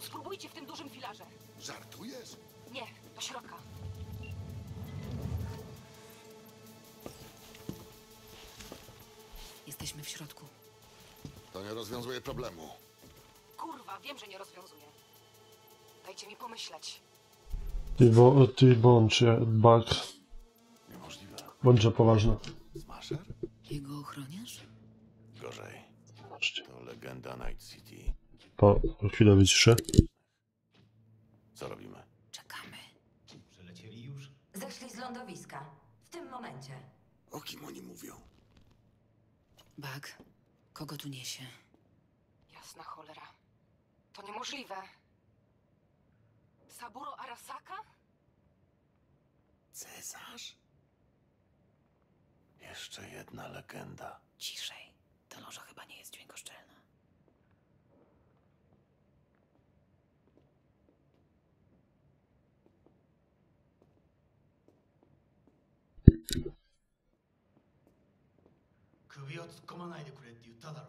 Spróbujcie w tym dużym filarze. Żartujesz? Nie, do środka. Jesteśmy w środku. To nie rozwiązuje problemu. Kurwa, wiem, że nie rozwiązuje. Dajcie mi pomyśleć. Ty, bo, ty bądź, ja- bak. Niemożliwe. Bądźże poważny. Smasher? Jego ochroniarz? Gorzej. To legenda Night City. Po, po chwilę wyciszę. Co robimy? Czekamy. Przylecieli już? Zeszli z lądowiska. W tym momencie. O kim oni mówią? Bak, kogo tu niesie? Jasna cholera. To niemożliwe. Saburo Arasaka? Cesarz? Jeszcze jedna legenda. Ciszej. Ta loża chyba nie jest dźwiękoszczelna. Kubi を突っ込まないでくれって言っただろ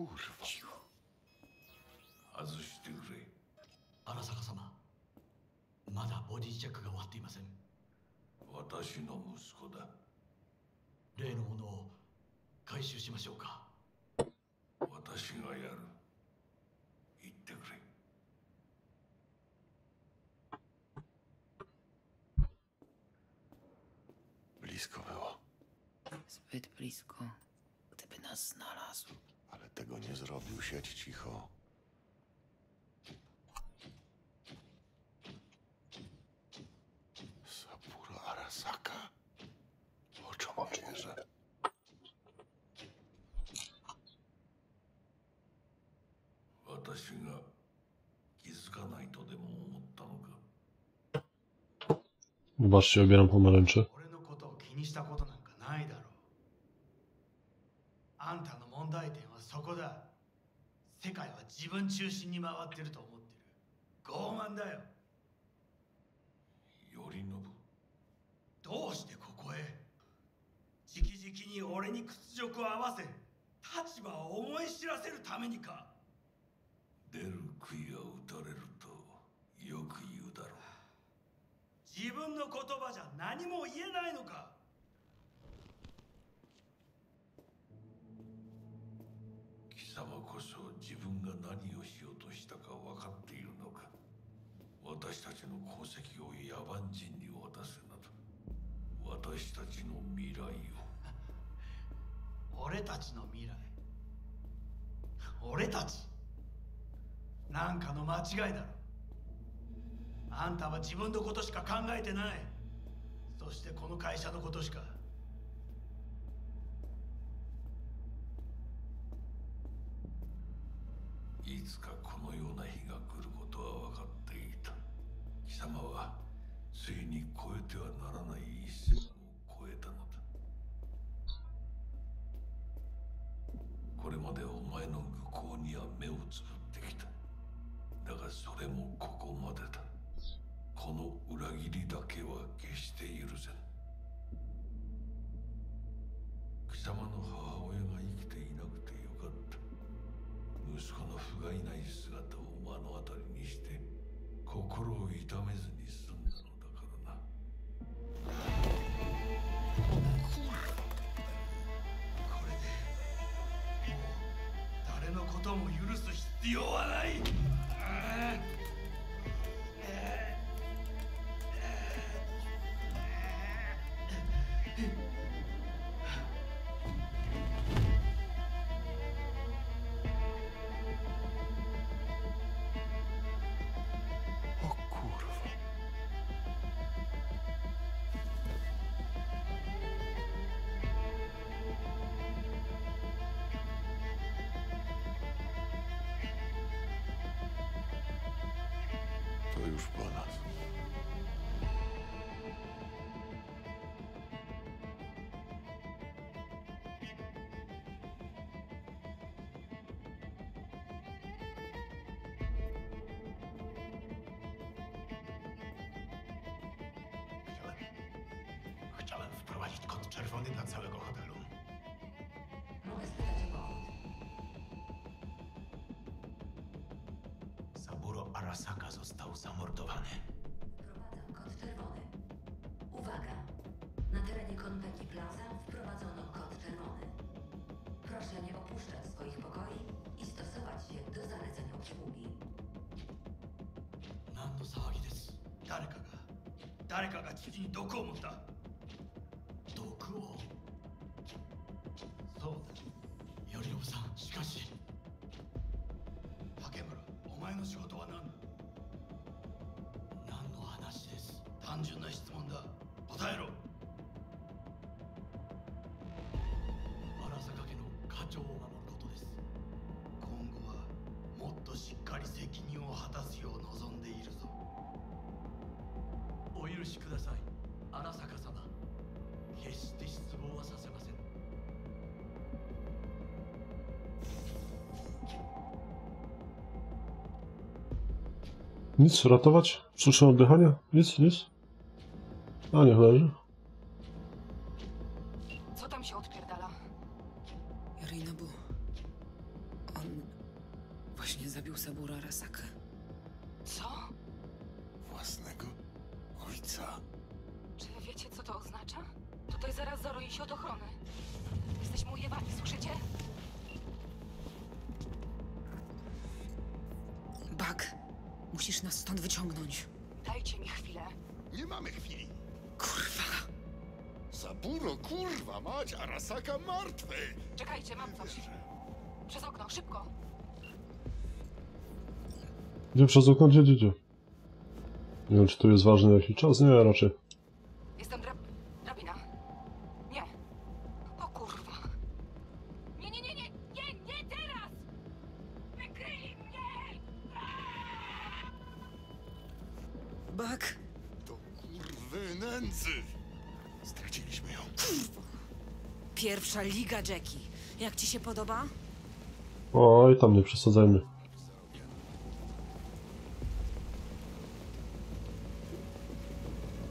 Kurwa. 外してくれ。荒坂様まだボディチェックが終わっていません私の息子だ。例のものを回収しましょうか私がやる。言ってくれ。Blisko było. Zbyt blisko. Gdyby nas znalazł. tego nie zrobił. Siedź cicho. Sapuro Arasaka? O czym on wierzy? Właśnie, obieram pomarańcze. こだ。世界は自分中心に回ってると思ってる。傲慢だよ。頼信。どうしてここへ？直々に俺に屈辱を合わせ立場を思い知らせるためにか。出る杭は打たれるとよく言うだろう。自分の言葉じゃ何も言えないのか様こそ自分が何をしようとしたか分かっているのか。私たちの功績を野蛮人に渡すなど。私たちの未来を。俺たちの未来？俺たち？なんかの間違いだろ。あんたは自分のことしか考えてない。そしてこの会社のことしかいつかこのような日が来ることは分かっていた。貴様はついに超えてはならない一線を超えたのだ。これまでお前の愚行には目をつぶってきた。だがそれもここまでだ。この裏切りだけは決して許せん。貴様の母親が生き不甲斐ない姿を目の当たりにして心を痛めずに済んだのだからな。これでもう誰のことも許す必要はない。Arasaka został zamordowany. Wprowadzam kod czerwony. Uwaga! Na terenie Konpeki Plaza wprowadzono kod czerwony. Proszę nie opuszczać swoich pokoi i stosować się do zaleceń obsługi. 何の騒ぎです誰かが誰かが父に毒を持った毒をそうだ頼信さんしかし竹村お前の仕事は何だ 単純な質問だ答えろ荒坂家の課長を守ることです今後はもっとしっかり責任を果たすよう望んでいるぞお許しください荒坂様決して失望はさせません Nic, ratować? Sztuczne oddychanie? Nic, nic? A niech leży. Co przez okno? Gdzie, gdzie, gdzie? Nie wiem, czy tu jest ważny jakiś czas? Nie, raczej. Jestem drab... drabina. Nie. O kurwa. Nie, nie, nie, nie, nie, nie teraz! Wykryli mnie! Bug, To kurwy nędzy! Straciliśmy ją. pierwsza liga Jackie. Jak ci się podoba? Oj, tam nie przesadzajmy.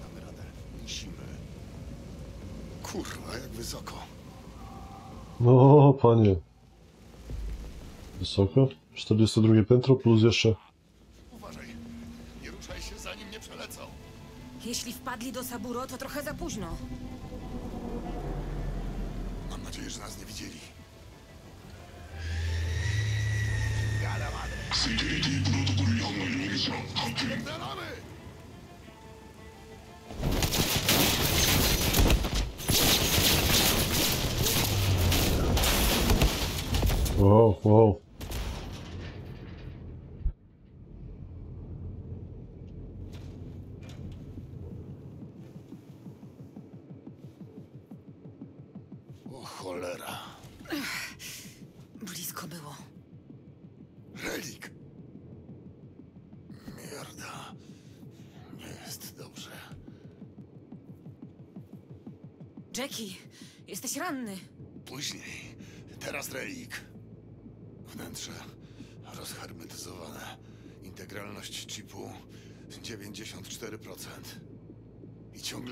Damy radę. Musimy. Kurwa, jak wysoko. No, panie. Wysoko. 42 piętro plus jeszcze. Uważaj. Nie ruszaj się, zanim nie przelecą. Jeśli wpadli do Saburo, to trochę za późno.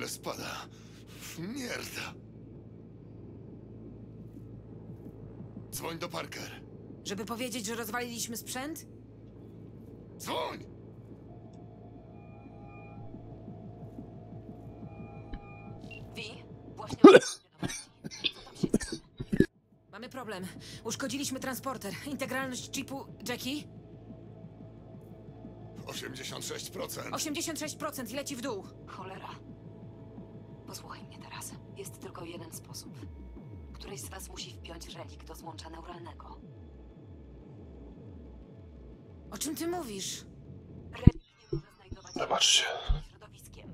Spada. Mierda. Dzwoń do Parker. Żeby powiedzieć, że rozwaliliśmy sprzęt? Dzwoń! Wi, właśnie Mamy problem. Uszkodziliśmy transporter. Integralność chipu... Jackie? 86%. 86% i leci w dół. Cholera. Posłuchaj mnie teraz. Jest tylko jeden sposób. Któryś z was musi wpiąć relik do złącza neuralnego. O czym ty mówisz? Relik nie może znajdować się Zobaczcie. poza środowiskiem.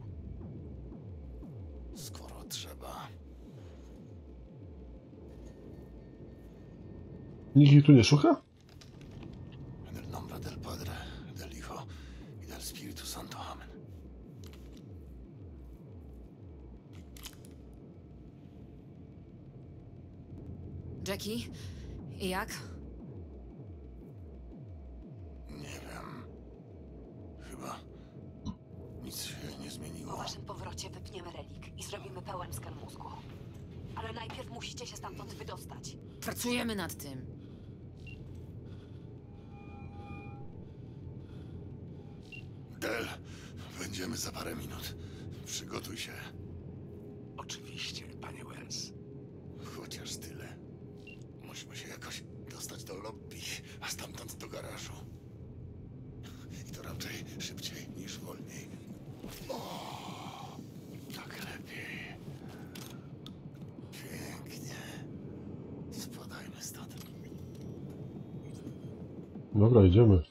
Skoro trzeba. Nikt ich tu nie szuka? Jackie? Jak? Nie wiem. Chyba nic się nie Po zmieniło. waszym powrocie wypniemy relik i zrobimy pełen skan mózgu. Ale najpierw musicie się stamtąd wydostać. Pracujemy nad tym. Del, będziemy za parę minut. Przygotuj się. Oczywiście, panie Wells. Chociaż tyle. Musimy się jakoś dostać do lobby, a stamtąd do garażu. I to raczej szybciej niż wolniej. O, tak lepiej. Pięknie. Spadajmy stąd. Dobra, idziemy.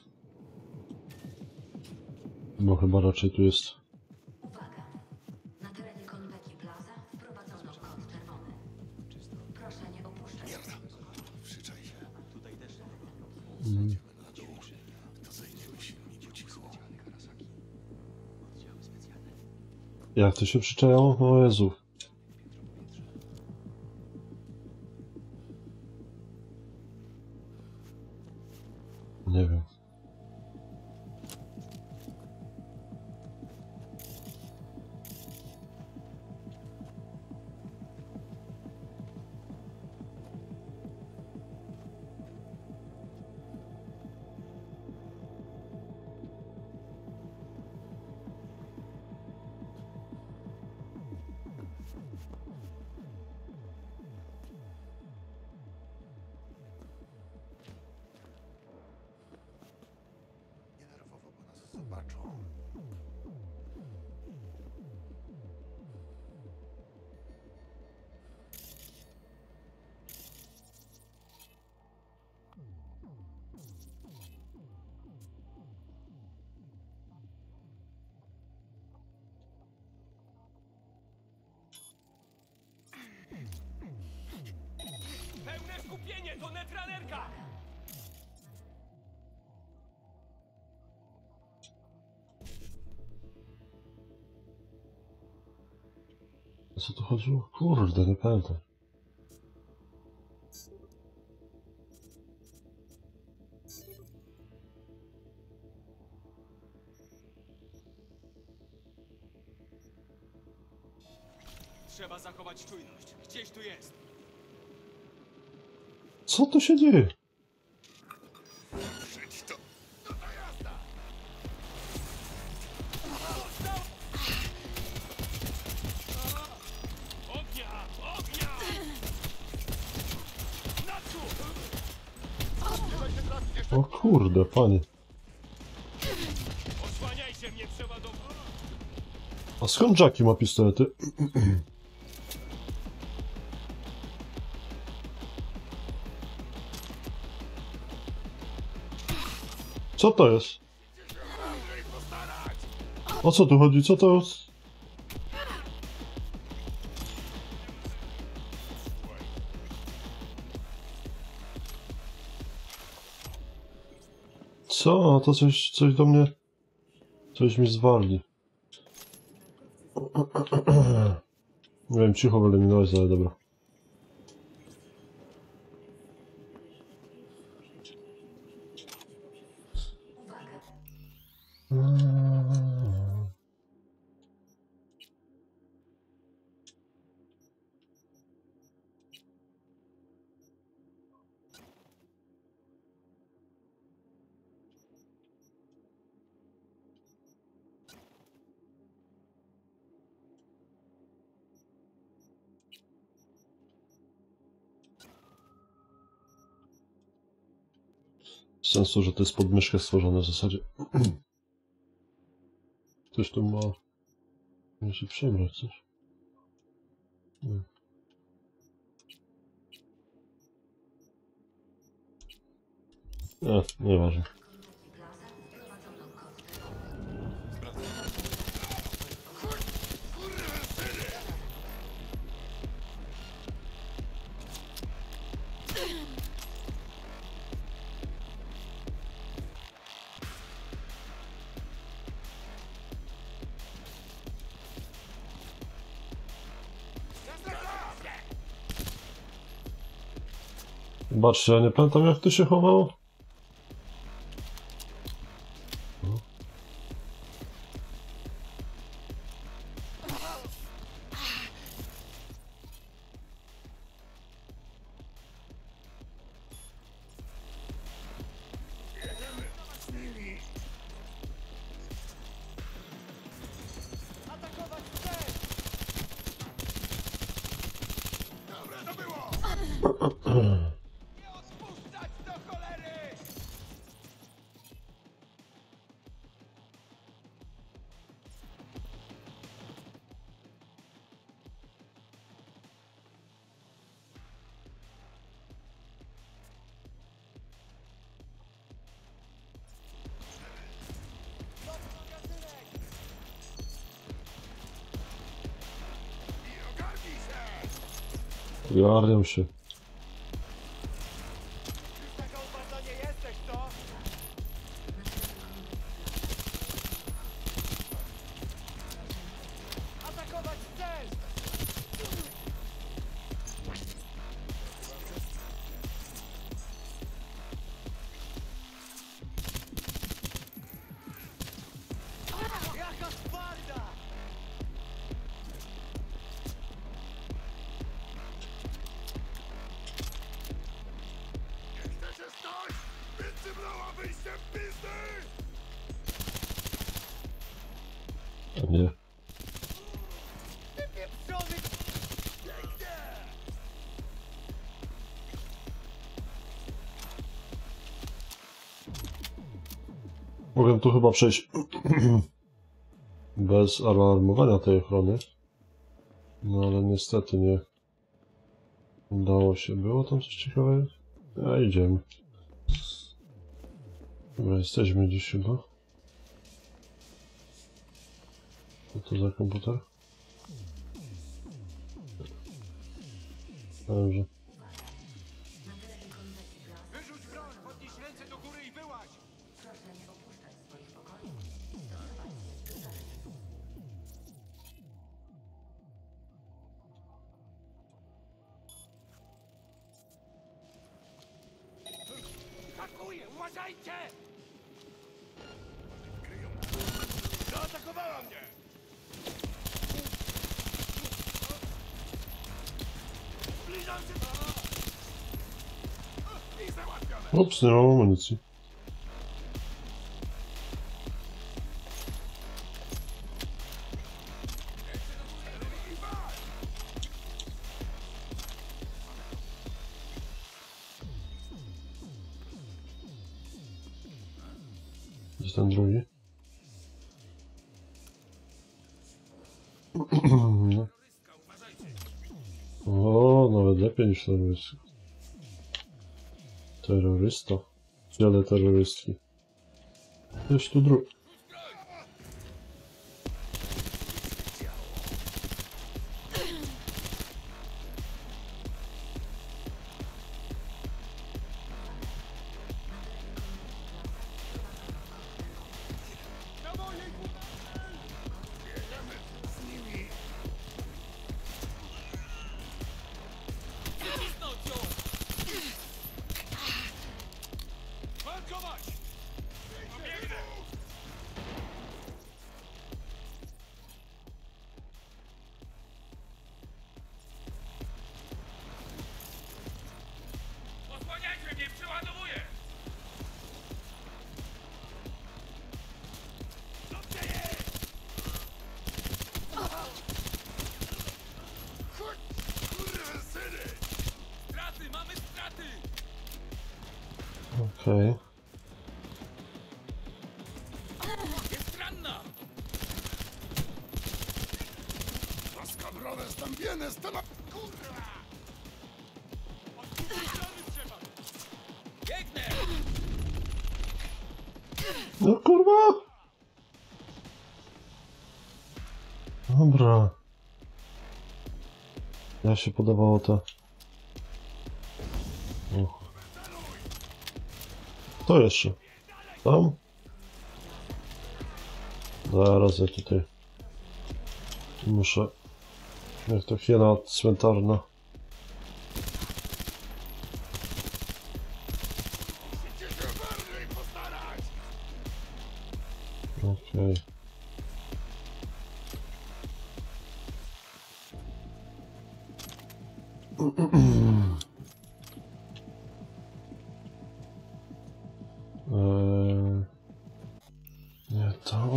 Bo chyba raczej tu jest... Mm. Jak to się przyczajało? O Jezu. Nie wiem. Skupienie, to netranerka! Co tu chodziło? Kurde, nie pamiętam. Naprzód! O kurde, panie. A skąd Jackie ma pistolety? Co to jest? O co tu chodzi? Co to jest? Co? To coś, coś do mnie... Coś mi zwali. Nie wiem, cicho wyeliminować, ale dobra. Sensu, że to jest pod myszkę stworzone w zasadzie. Ktoś tu ma... Musi przebrać coś. Nie. E, nieważne. Ja nie pamiętam jak to się chowało. Ogarniam się. Mogę tu chyba przejść bez alarmowania tej ochrony. No ale niestety nie udało się. Było tam coś ciekawego? A idziemy. Dobra, jesteśmy gdzieś chyba. Co to za komputer? Dobrze. Załatwione! Ups, nie mam amunicji. Gdzie ten drugi? No. O, nawet W dziele terrorystki. Jest tu drugi. Się podobało to. To jeszcze. Tam? Zaraz ja tutaj muszę. Jak to hiena cmentarna.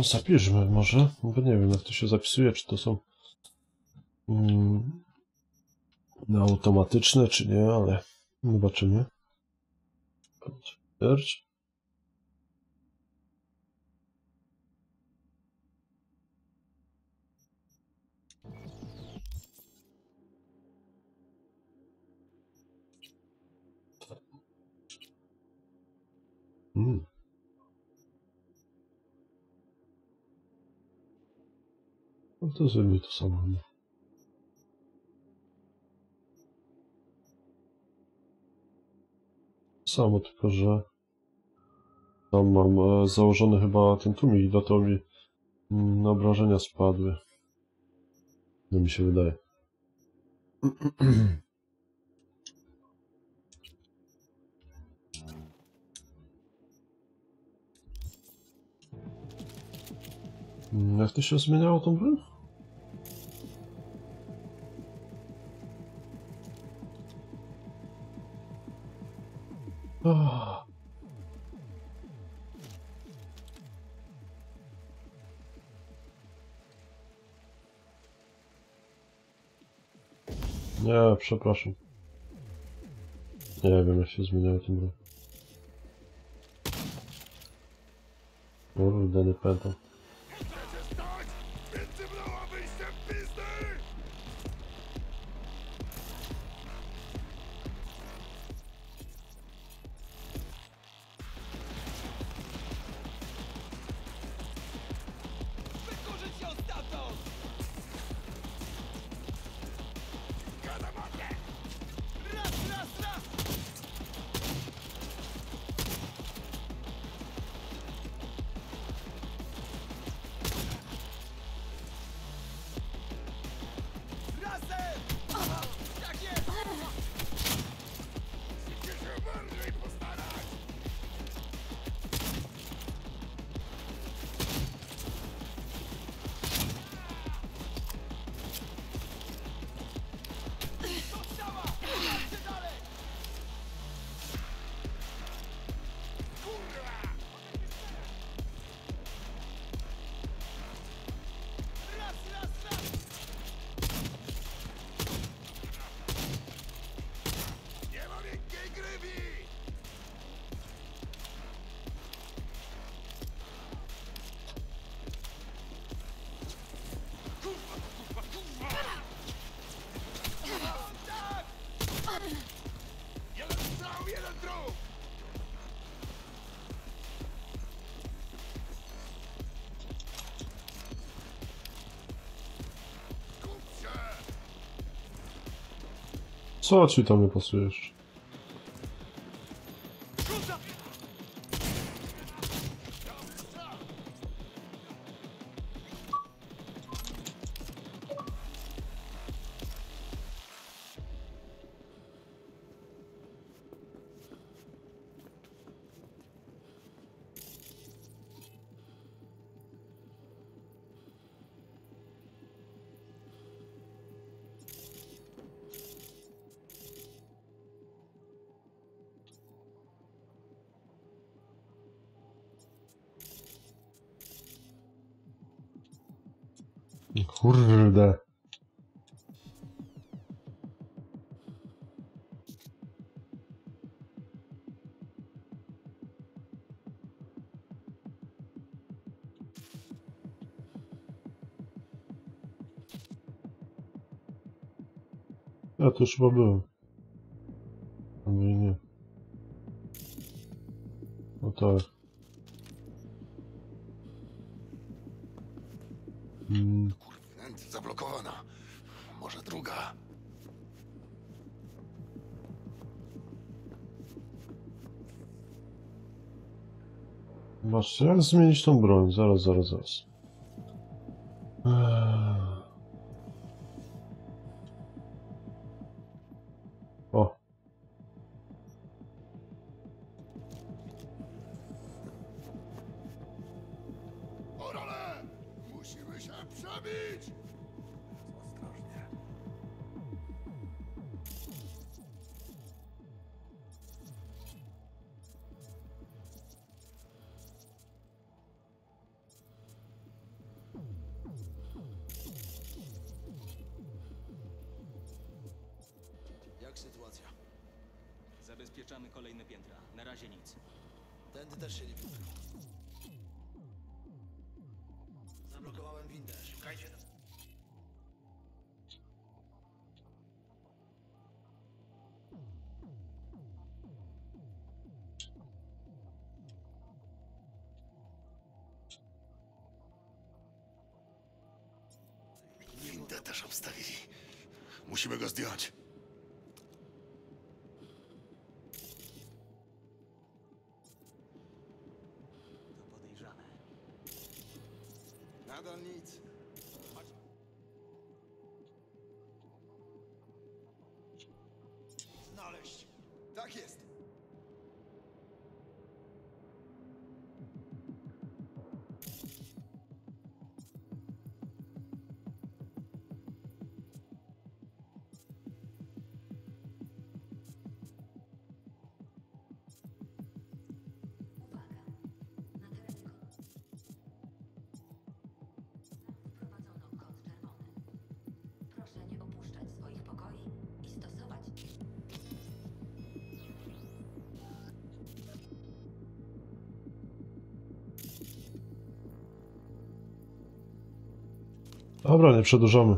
Zapiszmy może, bo nie wiem jak to się zapisuje, czy to są mm, na automatyczne, czy nie, ale zobaczymy. Potwierdź. To zrobimy to samo. no. Samo, tylko że tam mam e, założony chyba ten tłumik i dlatego mi mm, obrażenia spadły. No mi się wydaje. Mm, Jak to się zmieniało tą broń? Przepraszam. Nie wiem jak się zmieniało tą broń. Kurde, nie pamiętam. Co ci tam nie pasujesz? Tu już chyba byłem. I nie. No tak. Mm, Ent, zablokowana. Może druga. Masz, jak zmienić tą broń? Zaraz, zaraz, zaraz. Nie opuszczać swoich pokoi i stosować Dobra, nie przedłużamy.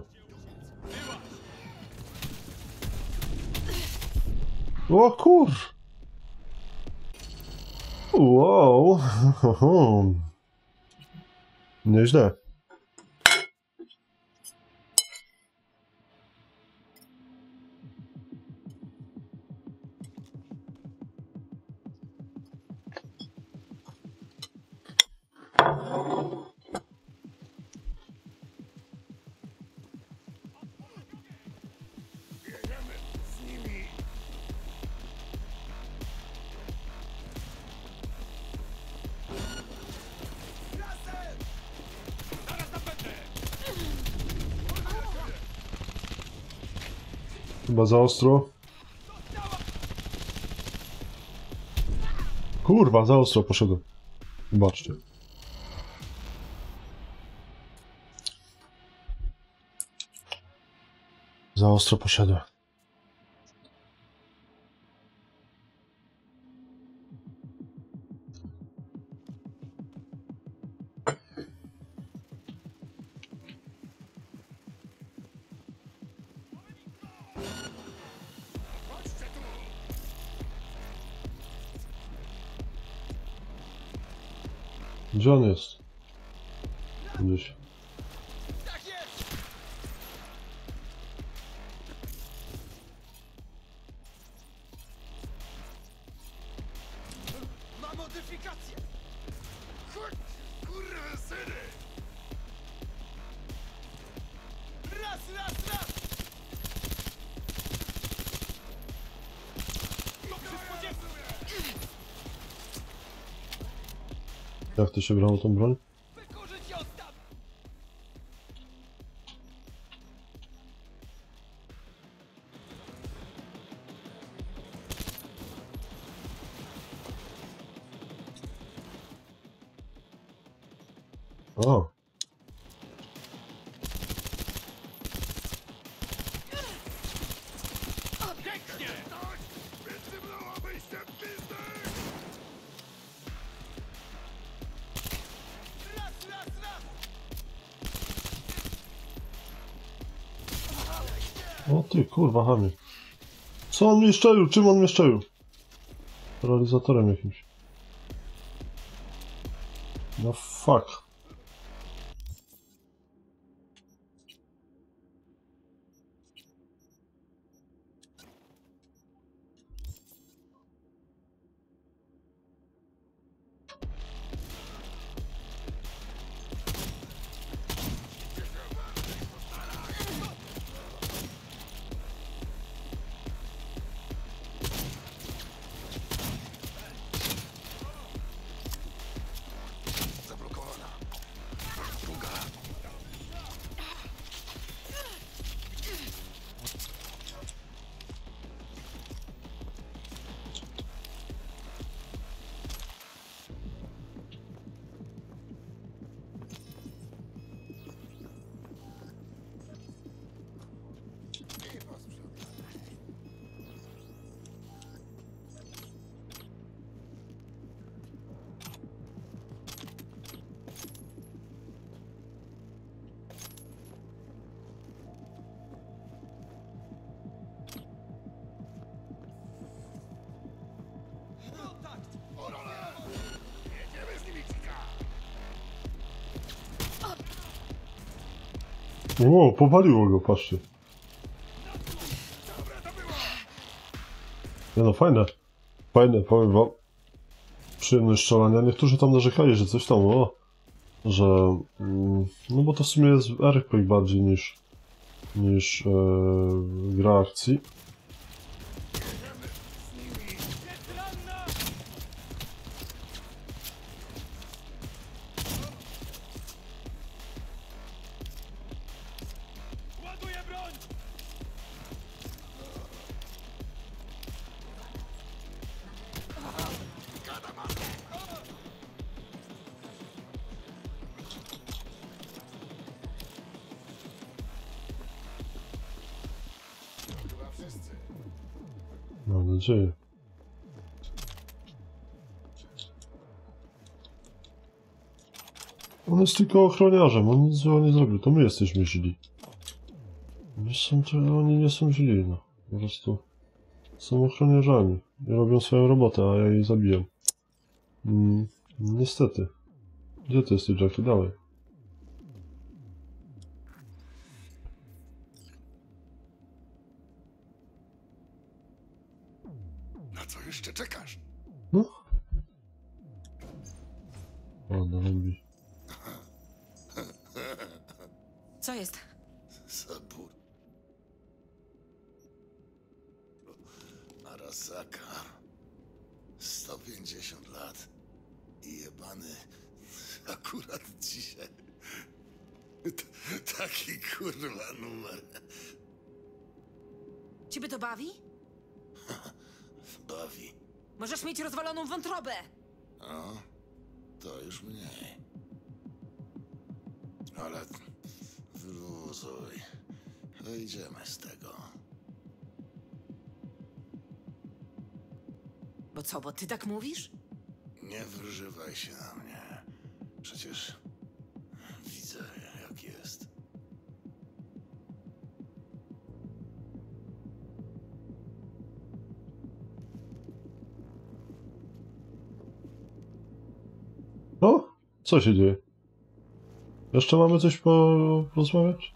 O kur... Wow. Nieźle. Chyba za ostro. Kurwa, za ostro poszedłem. Zobaczcie. Za ostro poszedłem. Jak ty się grało tą broń? Kurwa, hamie. Co on mnie szczelił? Czym on mnie szczelił? Realizatorem jakimś. No fuck. Ło, powaliło go, patrzcie. Nie no, fajne. Fajne, powiem wam. Przyjemność strzelania. Niektórzy tam narzekali, że coś tam, o, że... Mm, no bo to w sumie jest RPG bardziej niż... niż e, gra akcji. Nadzieję. On jest tylko ochroniarzem, on nic złego nie zrobił, to my jesteśmy źli. Nie są, oni nie są źli, no. Po prostu są ochroniarzami i robią swoją robotę, a ja jej zabijam. Mm, niestety. Gdzie ty jesteś, Jackie? Dalej. Mówisz? Nie wyżywaj się na mnie. Przecież widzę, jak jest. O, co się dzieje? Jeszcze mamy coś po porozmawiać?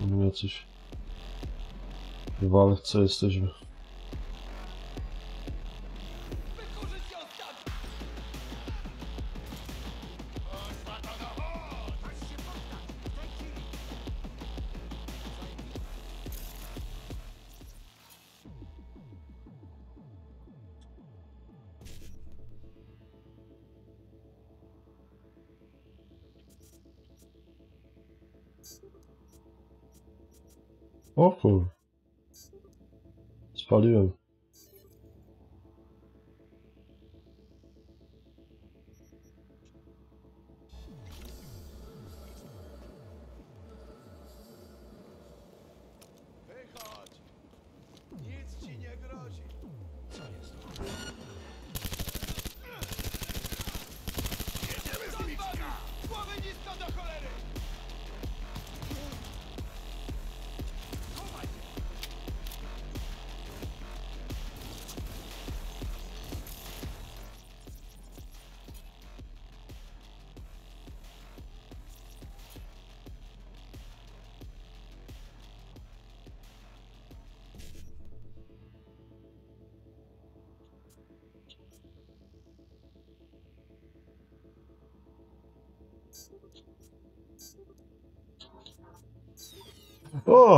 Mamy jacyś w walce jesteśmy.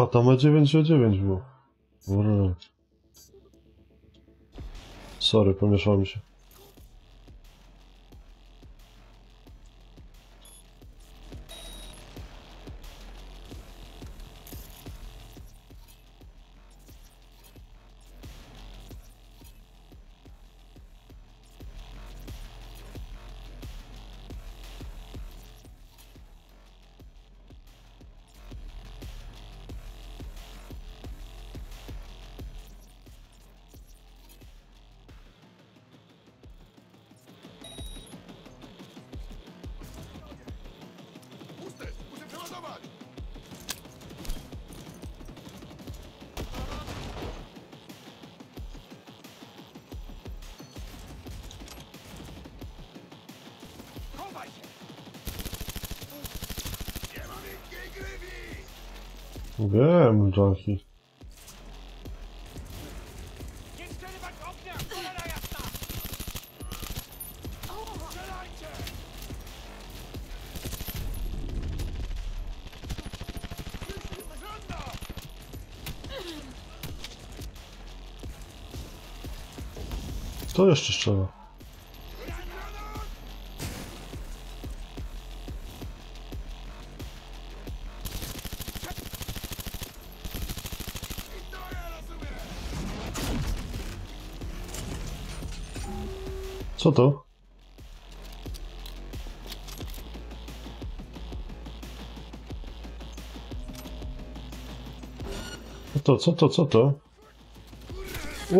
O, tam ma 9 o 9 było. Ura. Sorry, pomieszało mi się. To jeszcze strzela. Co to? Co to, co to, co to?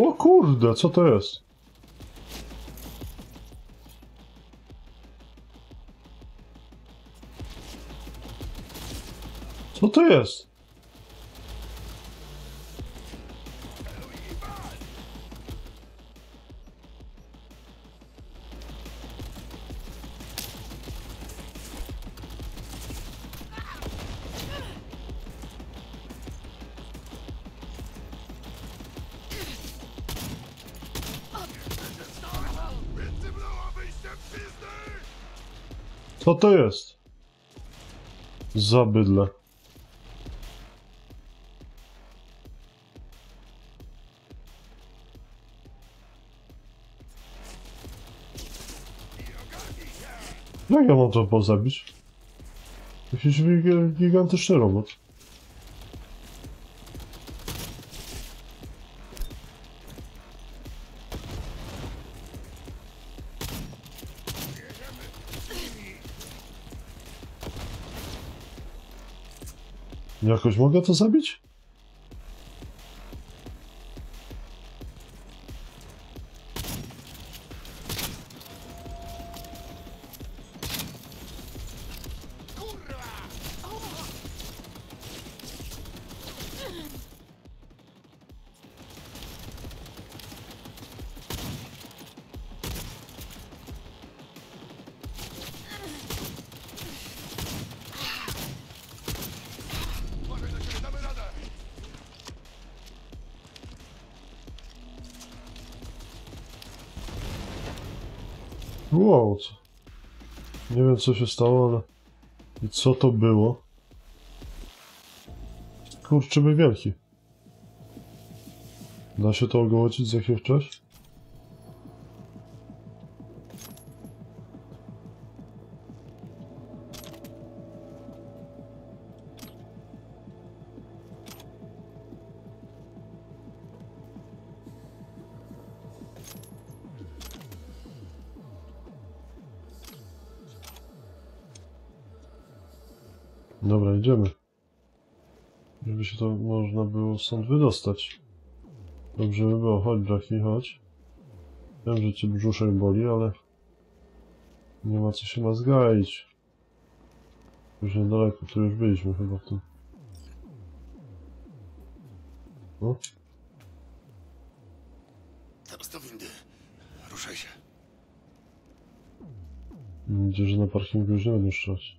O kurde, co to jest? Jest? Co to jest? Za bydle. Mam to pozabić? Jakiś gi- gigantyczny robot. Jakoś mogę to zabić? Co się stało, ale... I co to było? Kurczyby wielki. Da się to ogołocić za jakiegoś czasu? Stąd wydostać. Dobrze by było. Chodź, Jackie, chodź. Wiem, że cię brzuszek boli, ale... Nie ma co się ma zgaić. Już niedaleko, tu już byliśmy chyba w tym. No, Teraz do windy. Ruszaj się. Widzę, że na parkingu już nie będę strzelać.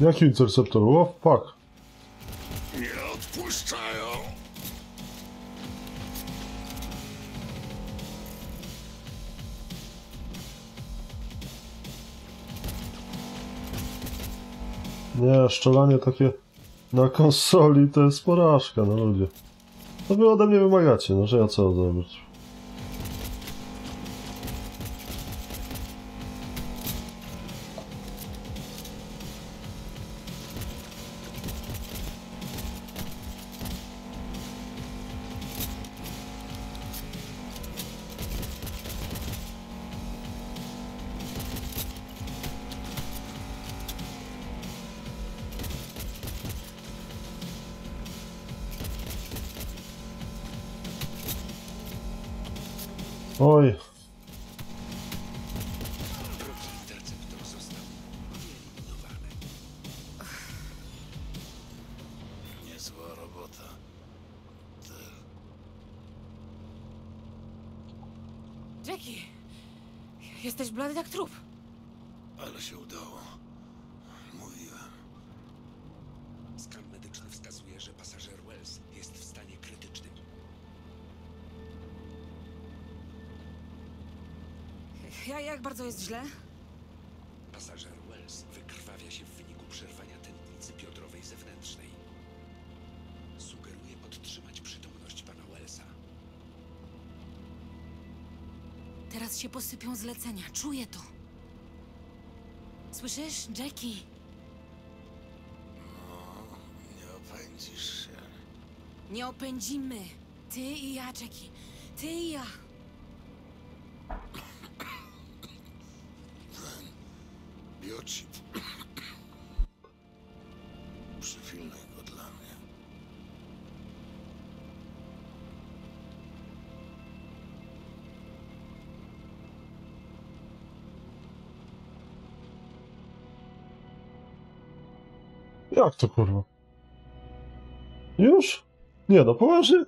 Jaki interceptor? O, fuck. Nie odpuszczają! Nie, szczelanie takie na konsoli to jest porażka, no ludzie. To wy ode mnie wymagacie, no że ja co zrobić? No, nie opędzisz się. Nie opędzimy. Ty i ja, Jackie. Ty i ja. Jak to kurwa? Już? Nie no, poważnie?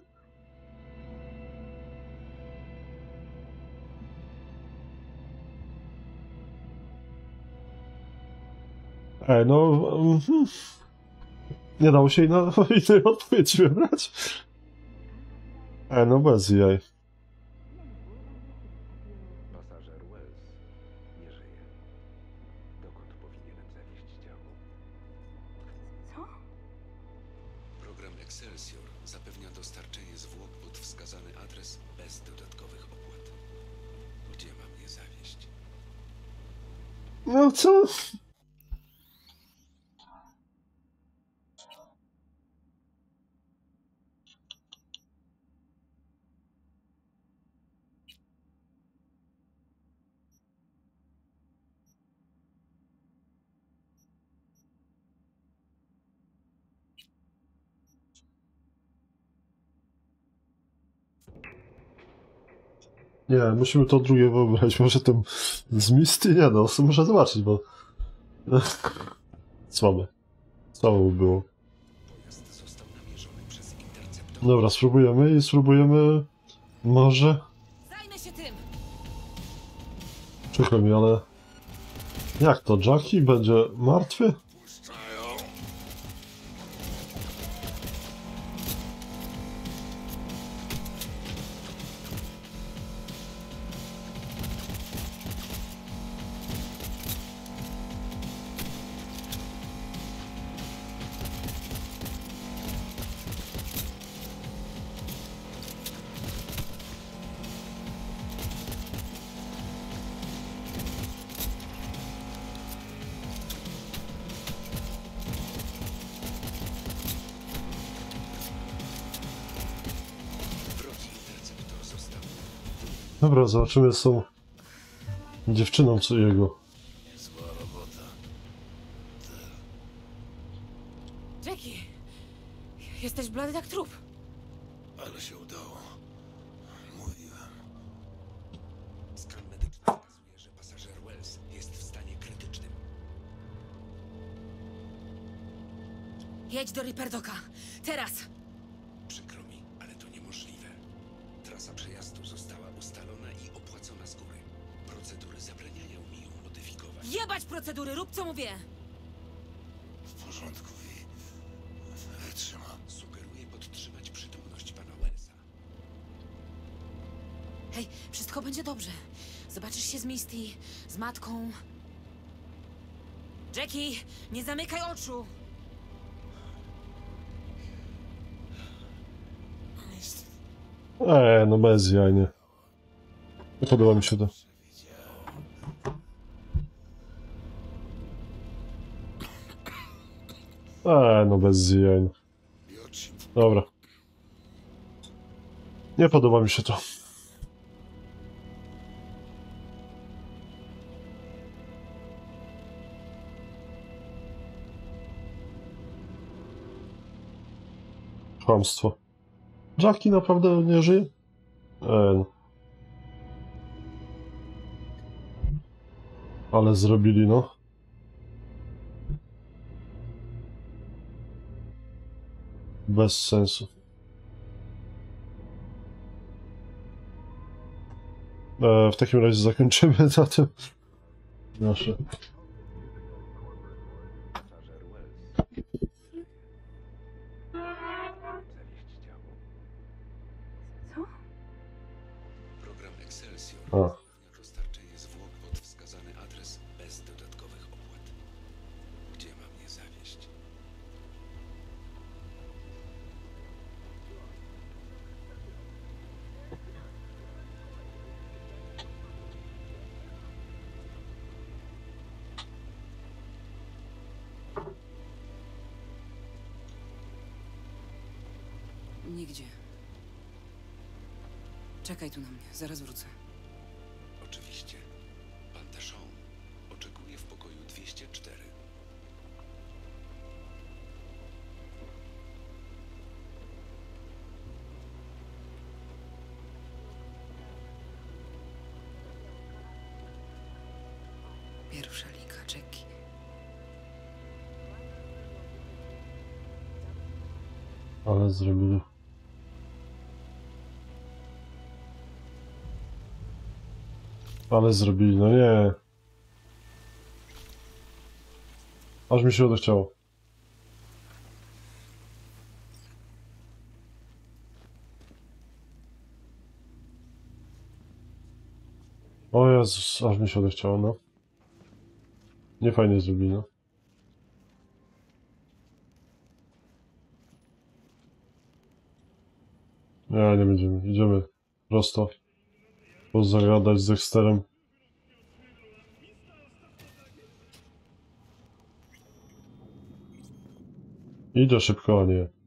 Ej, no... mhm. Nie dało się innej odpowiedzi wybrać? Ej, no bez jaj. Nie, musimy to drugie wybrać. Może tym z Misty nie no, muszę zobaczyć, bo... Słabe. Słabe by było. Dobra, spróbujemy i spróbujemy... Może... Przykro mi, ale... Jak to? Jackie będzie martwy? Zobaczymy z tą dziewczyną co jego. Robota. Jackie! Jesteś blady jak trup. Ale się udało. Mówiłem. Skan medyczny wskazuje, że pasażer Wells jest w stanie krytycznym. Jedź do Ripperdoka. Teraz! Przykro mi, ale to niemożliwe. Trasa przejazdu została Jebać procedury, rób co mówię! W porządku, Wi. Wytrzymam. Sugeruję podtrzymać przytomność pana Wellsa. Hej, wszystko będzie dobrze. Zobaczysz się z Misty, z matką. Jackie, nie zamykaj oczu! Eee, no bez jaj, nie. Nie podoba mi się to. Eee, no bez jaj. Dobra. Nie podoba mi się to. Kłamstwo. Jackie naprawdę nie żyje? Eee, no. Ale zrobili, no. Bez sensu. E, w takim razie zakończymy na tym nasze. Czekaj tu na mnie, zaraz wrócę. Oczywiście. Pan Teszon oczekuje w pokoju 204. Pierwsza liga, Jackie. Ale zrobili. Ale zrobili, no nie. Aż mi się odechciało. O Jezus, aż mi się odechciało, no. Nie fajnie zrobili, no. Nie, nie będziemy. Idziemy prosto. Pozagadać z Dexterem. Idę szybko, nie.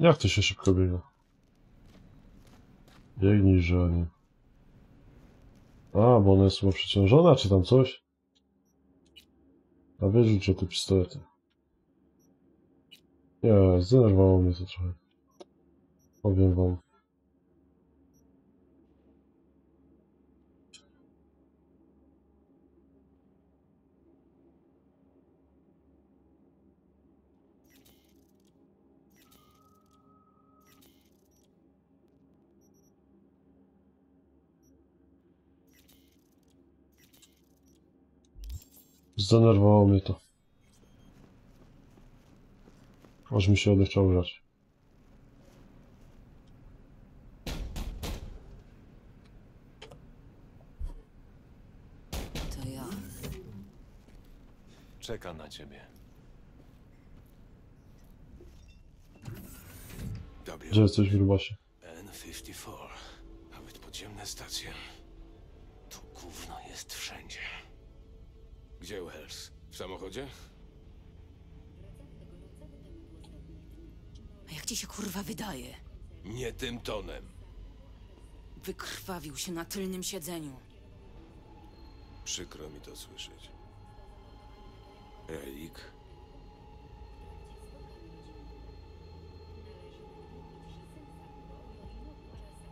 Jak to się szybko biega? Biegnij, że nie. A, bo ona jest chyba przeciążona, czy tam coś? A wyrzućcie te pistolety. Nie, zdenerwowało mnie to trochę. Powiem wam. Zdenerwowało mnie to. Aż mi się odechciało grać. ja. Czeka na ciebie. Gdzie jesteś, grubasie? N54. Nawet podziemne stacje. To gówno jest wszędzie. Gdzie Wells? W samochodzie? A jak ci się kurwa wydaje? Nie tym tonem. Wykrwawił się na tylnym siedzeniu. Przykro mi to słyszeć. Relik?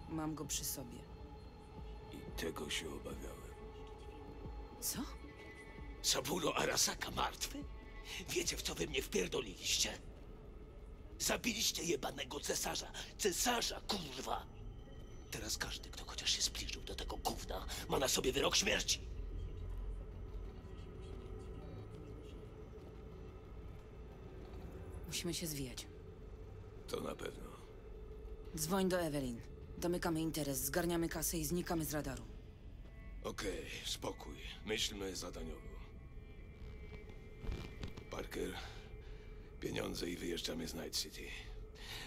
Mam go przy sobie. I tego się obawiałem. Co? Saburo Arasaka martwy? Wiecie, w co wy mnie wpierdoliliście? Zabiliście jebanego cesarza. Cesarza, kurwa! Teraz każdy, kto chociaż się zbliżył do tego gówna, ma na sobie wyrok śmierci. Musimy się zwijać. To na pewno. Dzwoń do Evelyn. Domykamy interes, zgarniamy kasę i znikamy z radaru. Okej, spokój. Myślmy zadaniowo. Parker, pieniądze i wyjeżdżamy z Night City.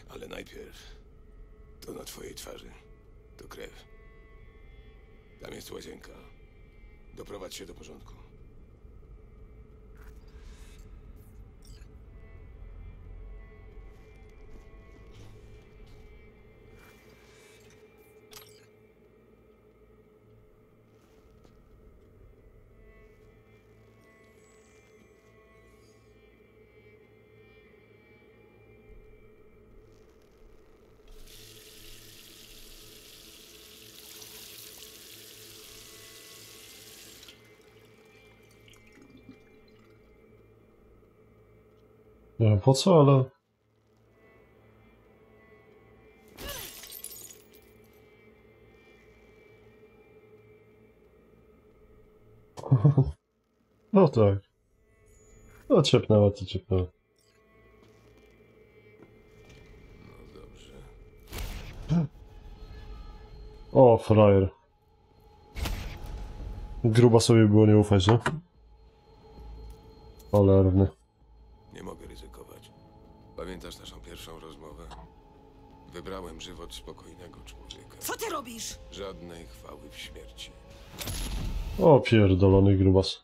Ale najpierw to na twojej twarzy. To krew. Tam jest łazienka. Doprowadź się do porządku. Nie wiem po co, ale... No tak. No ciepnęła, to ciepnęła. O, frajer. Gruba sobie było nie ufać, nie? Cholerny. Wybrałem żywot spokojnego człowieka. Co ty robisz? Żadnej chwały w śmierci. O, pierdolony grubas.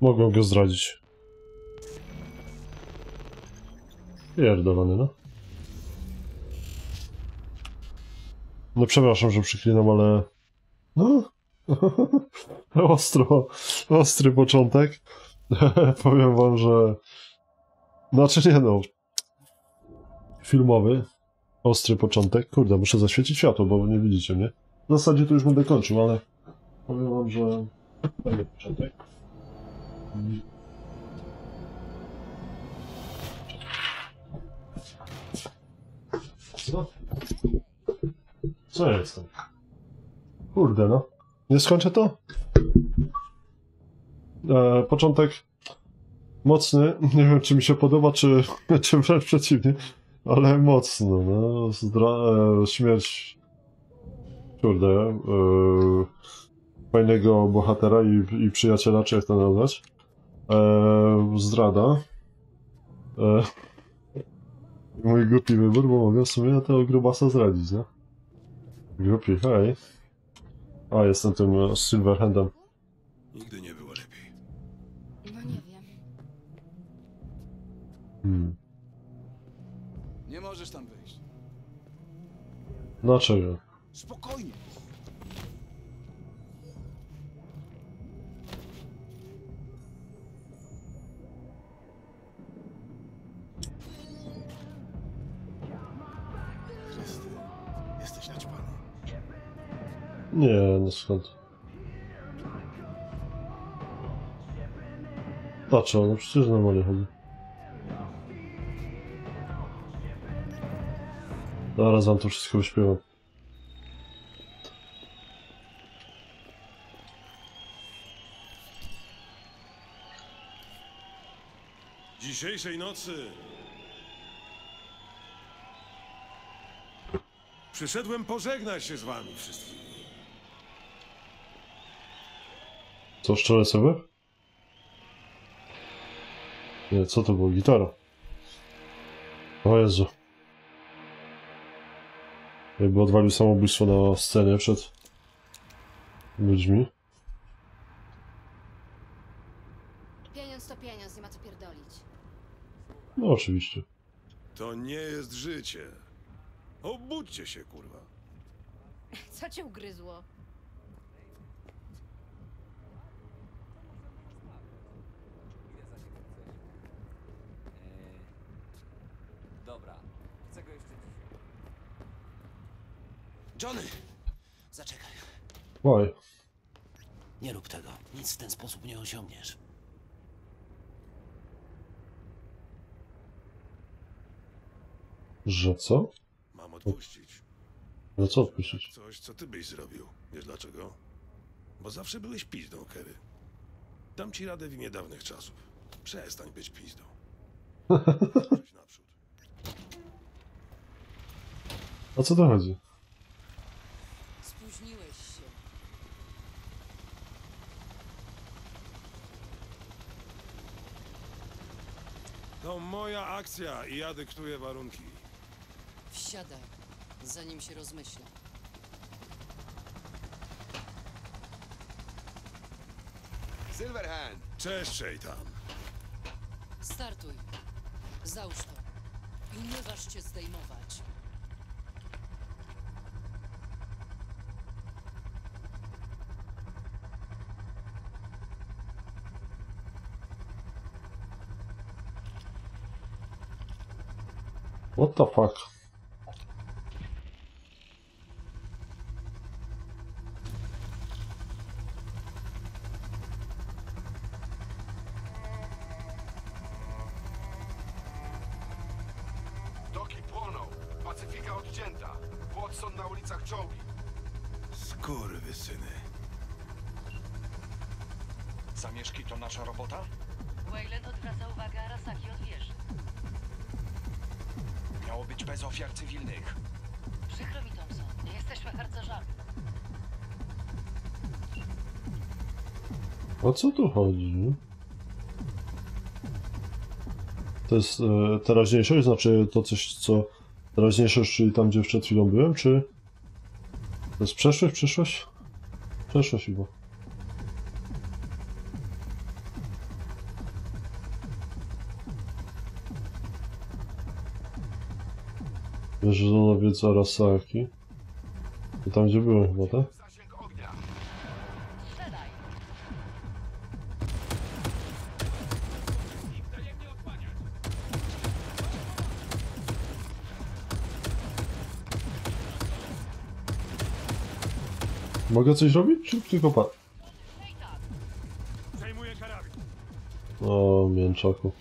Mogą go zdradzić. Pierdolony, no. No przepraszam, że przyklinam, ale... No. Ostro, ostry początek. Powiem wam, że... Znaczy nie no. Filmowy. Ostry początek. Kurde, muszę zaświecić światło, bo nie widzicie mnie. W zasadzie to już będę kończył, ale... Powiem wam, że... Fajny początek. Co? Co ja jestem? Kurde, no. Nie skończę to? E, początek mocny. Nie wiem, czy mi się podoba, czy, czy wręcz przeciwnie, ale mocno. No. Zdra e, śmierć. Kurde. E, fajnego bohatera i, i przyjaciela, czy jak to nazwać. E, zdrada. E, mój głupi wybór, bo mogę w sumie tego grubasa zradzić, nie? Głupi, hej. A, jestem tym Silverhandem. Nigdy nie Hmm. Nie możesz tam wyjść. Dlaczego? Spokojnie. Jesteś naćpany. Nie, no skąd? Dlaczego? No przecież normalnie chodzi. Zaraz wam to wszystko wyśpiewam. Dzisiejszej nocy przyszedłem pożegnać się z wami wszystkimi. Co, szczelę sobie? Nie, co to było? Gitara. O Jezu. Jakby odwalił samobójstwo na scenie przed ludźmi. Pieniądz to pieniądz, nie ma co pierdolić. No oczywiście. To nie jest życie. Obudźcie się, kurwa. Co cię ugryzło? Dobra, chcę go jeszcze dzisiaj. Johnny! Zaczekaj. Oj. Nie rób tego. Nic w ten sposób nie osiągniesz. Że co? Mam odpuścić. Że co odpuścić? Coś, co ty byś zrobił. Wiesz dlaczego? Bo zawsze byłeś pizdą, Kerry. Dam ci radę w imię dawnych czasów. Przestań być pizdą. Idź naprzód. O co to chodzi? Spóźniłeś się. To moja akcja i ja dyktuję warunki. Wsiadaj, zanim się rozmyśla. Silverhand! Cześć, Shaitan. Startuj. Załóż to. I nie waż się zdejmować. What the fuck? Co tu chodzi? To jest e, teraźniejszość, znaczy to coś, co teraźniejszość, czyli tam, gdzie przed chwilą byłem, czy to jest przeszłość, przyszłość? Przeszłość chyba. Wiesz, że nowiec Arasaki. To tam, gdzie byłem chyba, tak? Mogę coś robić, czy tylko karabin. O, mięczaku.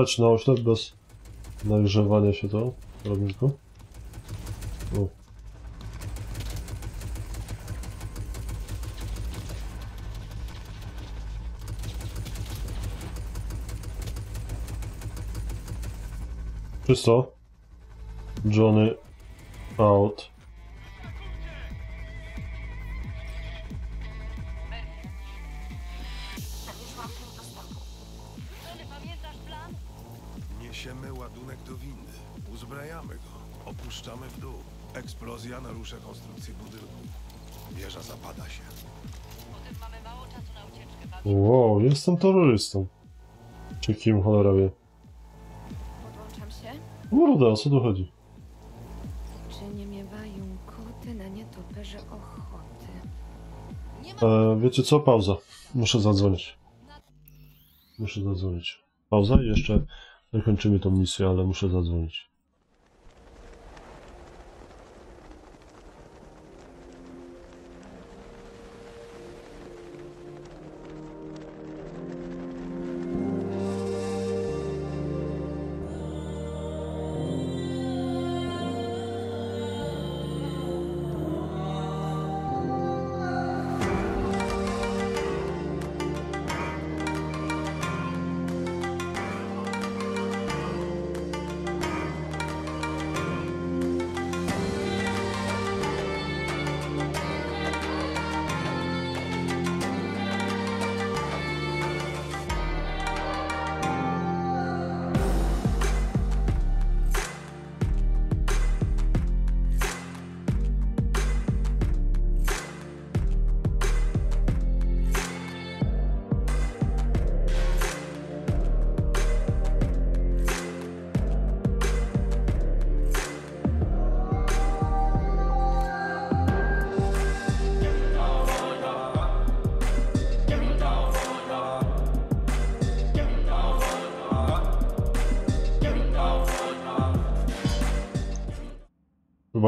Grzać na oślep bez nagrzewania się to. Go? O. Czysto. Johnny out. Eksplozja narusza konstrukcję budynku. Wieża zapada się. Potem mamy mało czasu na ucieczkę. Wow, jestem terrorystą. Czy kim cholera wie? Podłączam się. Morda, o co tu chodzi? Czy nie miewają koty na nietoperze ochoty? E, wiecie co? Pauza. Muszę zadzwonić. Muszę zadzwonić. Pauza i jeszcze dokończymy tą misję, ale muszę zadzwonić.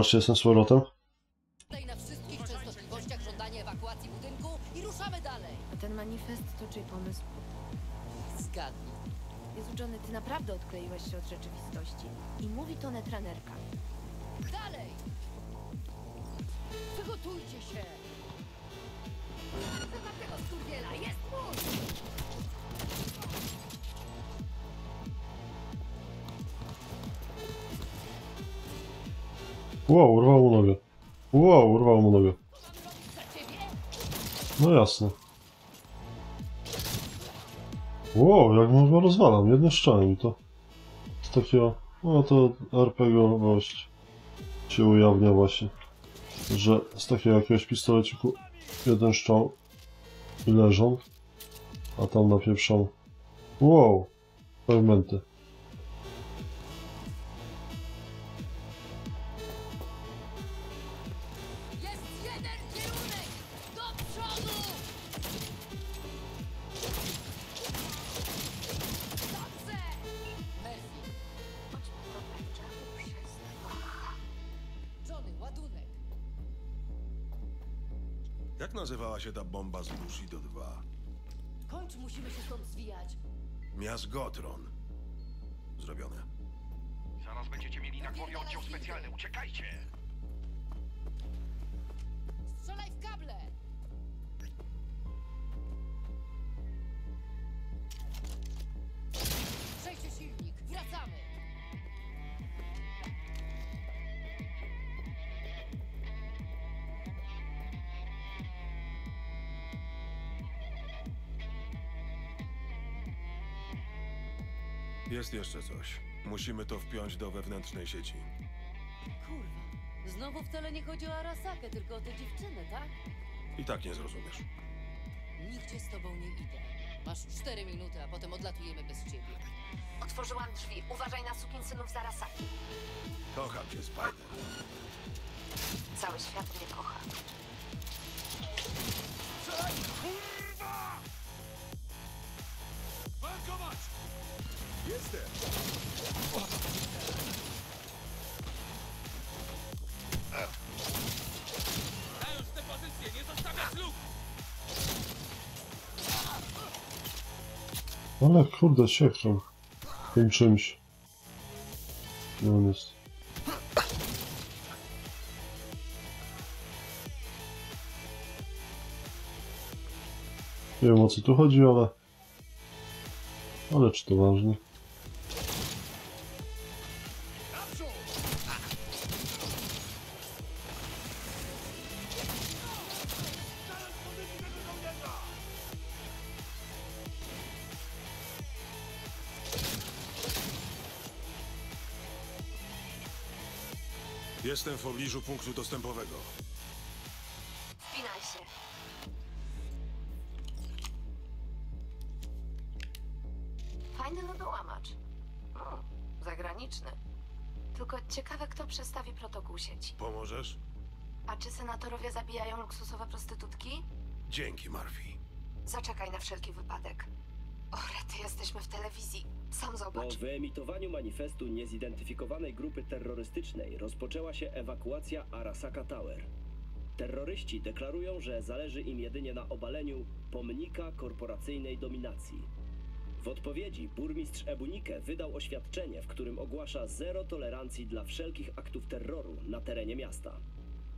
Wybaczcie, jestem z powrotem. Jasne. Wow, jak mu go rozwalam, jednym strzałem to z takiego, no to RPGowość się ujawnia właśnie, że z takiego jakiegoś pistoleciku jeden strzał i leżą, a tam napieprzą. Wow, fragmenty. Musimy to wpiąć do wewnętrznej sieci. Kurwa, znowu wcale nie chodzi o Arasakę, tylko o tę dziewczynę, tak? I tak nie zrozumiesz. Nigdzie z tobą nie idę. Masz cztery minuty, a potem odlatujemy bez ciebie. Otworzyłam drzwi. Uważaj na sukinsynów z Arasaki. Kocham cię, Spider. Cały świat mnie kocha. Strzelaj, kurwa! Bankować! Ale kurde, siekrzą. Tym czymś. No on jest. Nie wiem o co tu chodzi, ale... Ale czy to ważne? Jestem w pobliżu punktu dostępowego. Manifestu niezidentyfikowanej grupy terrorystycznej rozpoczęła się ewakuacja Arasaka Tower. Terroryści deklarują, że zależy im jedynie na obaleniu pomnika korporacyjnej dominacji. W odpowiedzi burmistrz Ebunike wydał oświadczenie, w którym ogłasza zero tolerancji dla wszelkich aktów terroru na terenie miasta.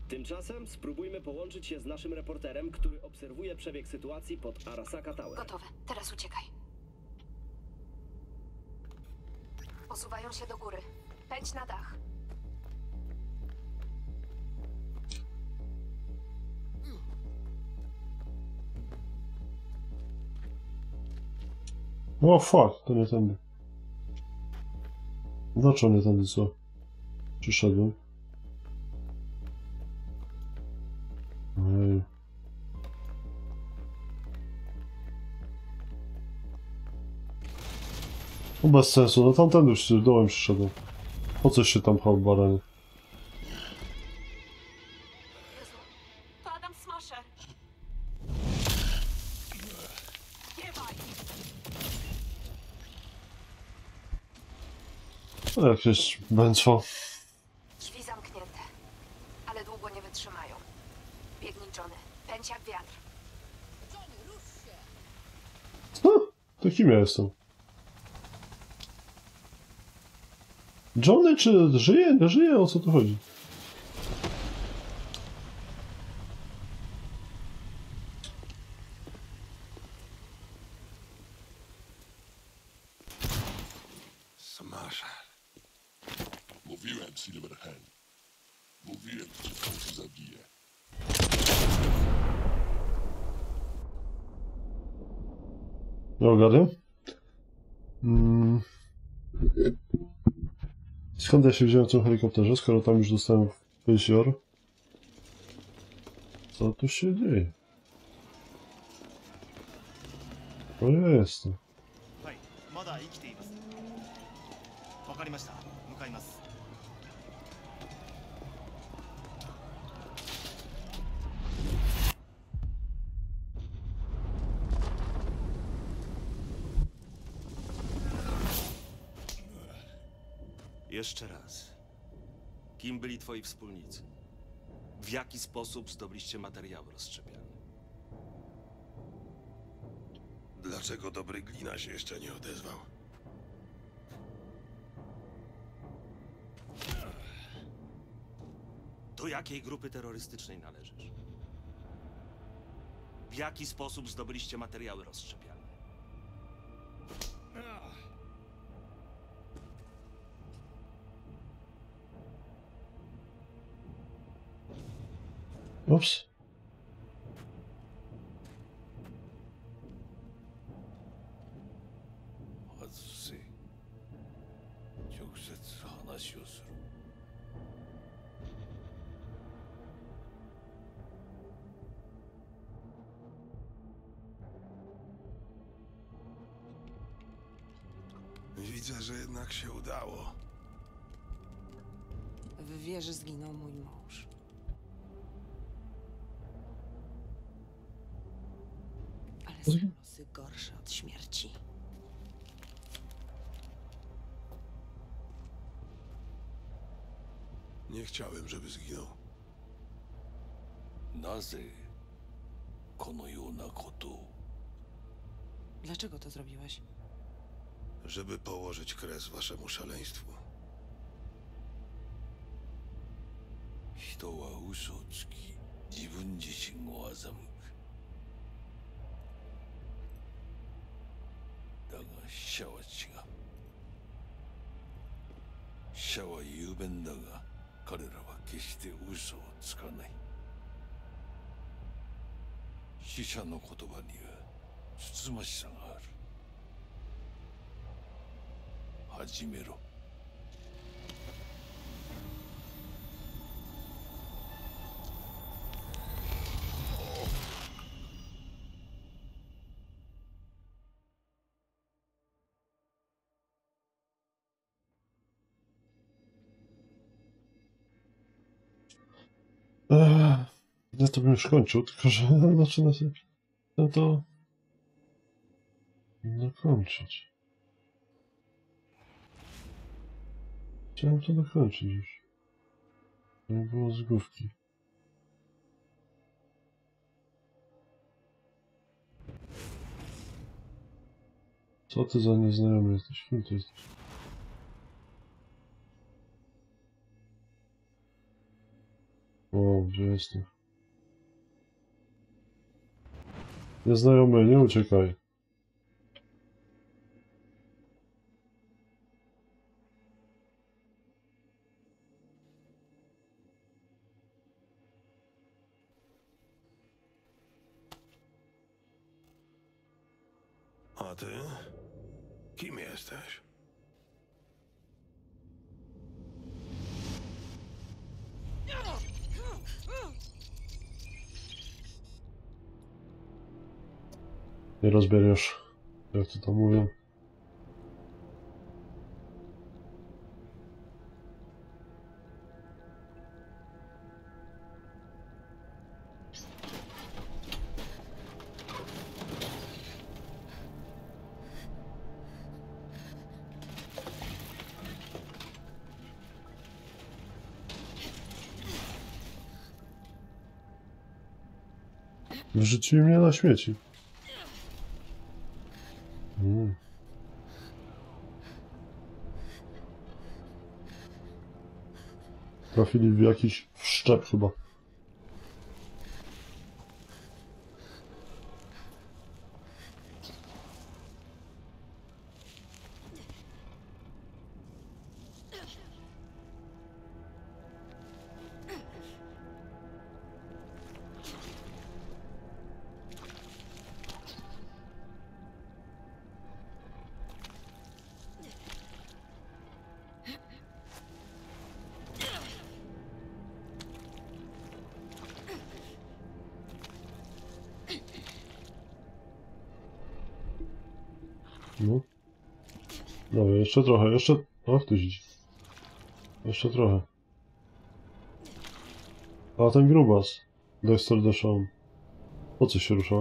Tymczasem spróbujmy połączyć się z naszym reporterem, który obserwuje przebieg sytuacji pod Arasaka Tower. Gotowe. Teraz uciekaj. Posuwają się do góry. Pędź na dach. O fuck, to nie tędy. Dlaczego nie tędy, co? Przyszedłem. No bez sensu, no tamten już dołem przyszedłem. Po coś się tam pchał baranie. No Jakieś męczo. Drzwi zamknięte, ale długo nie wytrzymają. Biegnij Johnny, pędź jak wiatr. Johnny, rusz się! To kim ja jestem? Johnny czy żyje? Nie żyje? O co tu chodzi? Mówiłem, Silverhand. Mówiłem, że w końcu zabiję. Nie ogarniam. Mm. Skąd ja się wziąłem w tym helikopterze, skoro tam już dostałem wysior? Co tu się dzieje? O ja jestem. はいまだ生きていますわかりました向かいます Jeszcze raz. Kim byli twoi wspólnicy? W jaki sposób zdobyliście materiały rozszczepiane? Dlaczego dobry glina się jeszcze nie odezwał? Do jakiej grupy terrorystycznej należysz? W jaki sposób zdobyliście materiały rozszczepiane? Ups. Nie chciałem, żeby zginął. なぜこのようなことを Dlaczego to zrobiłeś? Żeby położyć kres waszemu szaleństwu. 人は嘘をつき自分自身を欺くだが死者は違う死者は雄弁だが 彼らは決して嘘をつかない。死者の言葉にはつつましさがある。始めろ。Ja to bym już kończył, tylko że zaczyna się chcę to dokończyć. Chciałem to dokończyć już. Nie było z główki. Co ty za nieznajomy jesteś? Kim ty jesteś? O, gdzie jestem? Nieznajomy, nie uciekaj. A ty? Kim Nie rozbierzesz, jak to tam mówią. Wrzucili mnie na śmieci. Trafili w jakiś wszczep chyba. Jeszcze trochę, jeszcze... O, ktoś idzie. Jeszcze trochę. A ten grubas. Dexter Deshawn. Po co się rusza?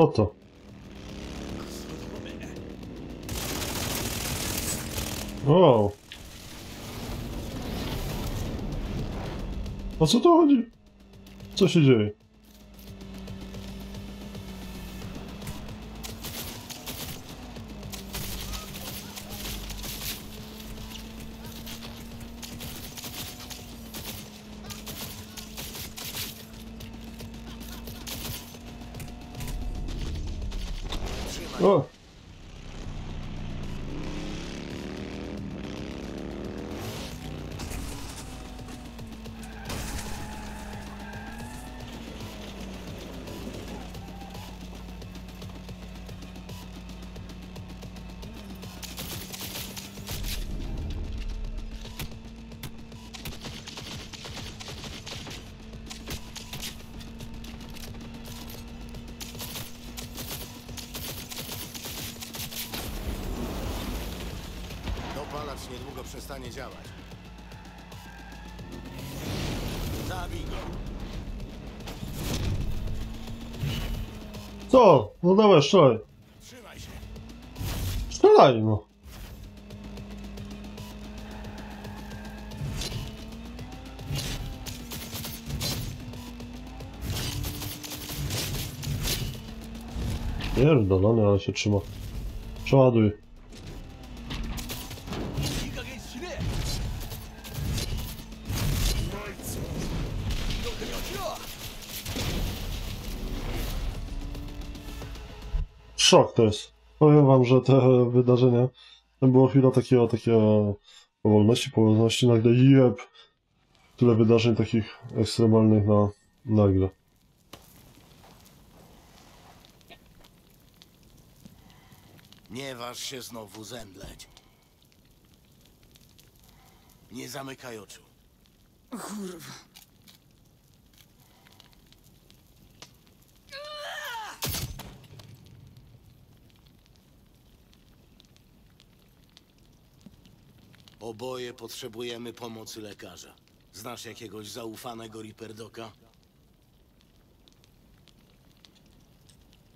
To to. O! O co tu chodzi? Co się dzieje? Przestanie działać. Zabij go. Co? No dawaj, strzelaj. Trzymaj się. Strzelaj, no. Pierdolony, ale się trzyma. Przeładuj. Szok to jest. Powiem wam, że te wydarzenia, to było chwila takiego, takiego powolności, powolności, nagle jeb. Tyle wydarzeń takich ekstremalnych na nagle. Nie waż się znowu zemdleć. Nie zamykaj oczu. Kurwa. Oboje potrzebujemy pomocy lekarza. Znasz jakiegoś zaufanego Riperdoka?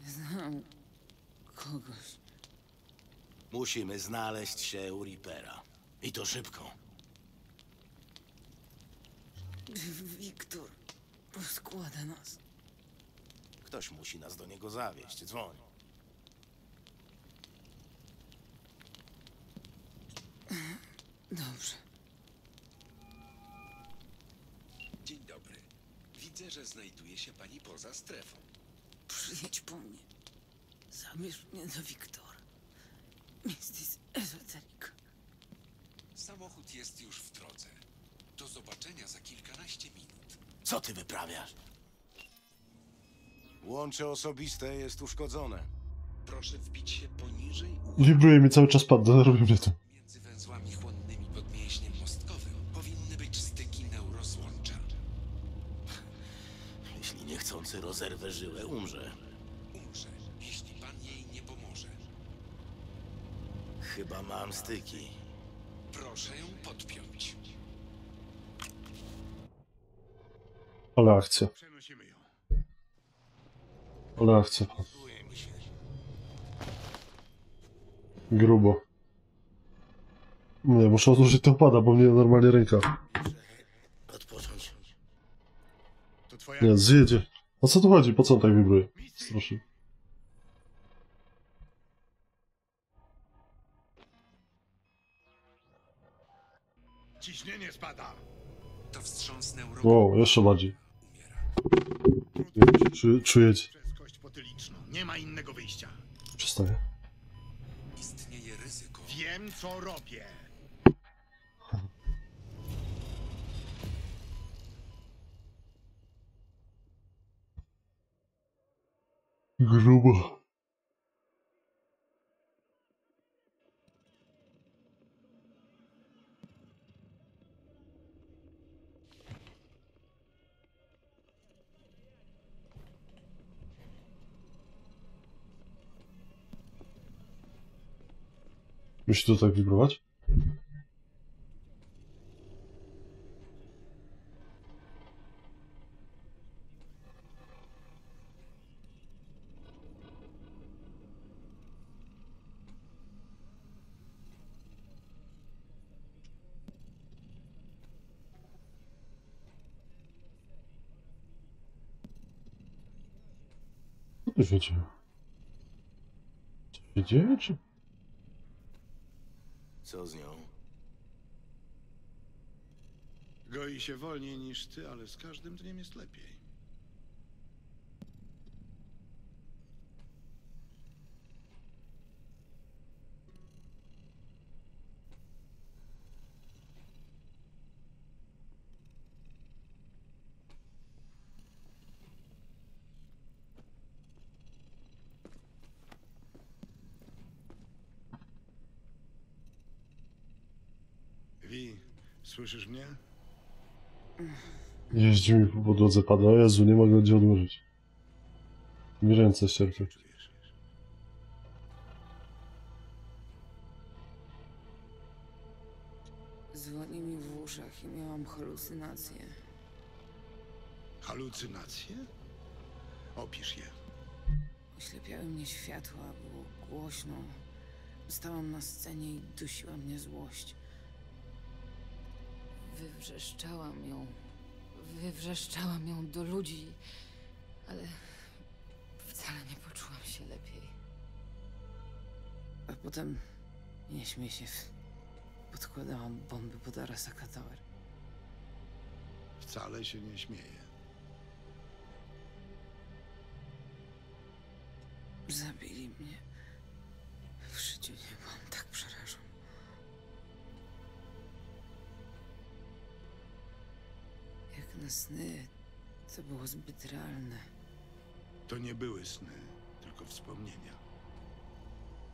Znam kogoś. Musimy znaleźć się u Reapera. I to szybko. Wiktor rozkłada nas. Ktoś musi nas do niego zawieźć. Dzwoń. Dobrze. Dzień dobry. Widzę, że znajduje się pani poza strefą. Przyjedź po mnie. Zabierz mnie do Wiktora. Mistis Ezoterik. Samochód jest już w drodze. Do zobaczenia za kilkanaście minut. Co ty wyprawiasz? Łącze osobiste jest uszkodzone. Proszę wbić się poniżej Wibruje mi cały czas pad, denerwuje mnie to. Jeśli niechcący rozerwę żyłę, umrze. Umrze, jeśli pan jej nie pomoże. Chyba mam styki. Proszę ją podpiąć. Ale akcja. Ale akcja. Grubo. Nie, muszę odłożyć to pada, bo mnie normalnie ręka. Odpocząć. Nie, zjedzie. O co tu chodzi? Po co on tak wibruje? Strasznie. Ciśnienie spada. To wstrząs neuro... Wow, jeszcze bardziej. Czu, czujecie? Przez kość potyliczną. Nie ma innego wyjścia. Przestaję. Istnieje ryzyko. Wiem, co robię. Grubo. Musi to tak wibrować? Się dzieje? Co się dzieje, czy... Co z nią? Goi się wolniej niż ty, ale z każdym dniem jest lepiej. Wi, słyszysz mnie? Jeździ mi po podłodze pada. O Jezu, nie mogę gdzie odłożyć. Mi ręce ścierpie. Dzwoni mi w uszach i miałam halucynacje. Halucynacje? Opisz je. Oślepiały mnie światła, było głośno. Stałam na scenie i dusiła mnie złość. Wywrzeszczałam ją. Wywrzeszczałam ją do ludzi, ale wcale nie poczułam się lepiej. A potem, nie śmiej się, podkładałam bomby pod Arasaka Tower. Wcale się nie śmieję. Zabili mnie. Sny, to było zbyt realne. To nie były sny, tylko wspomnienia.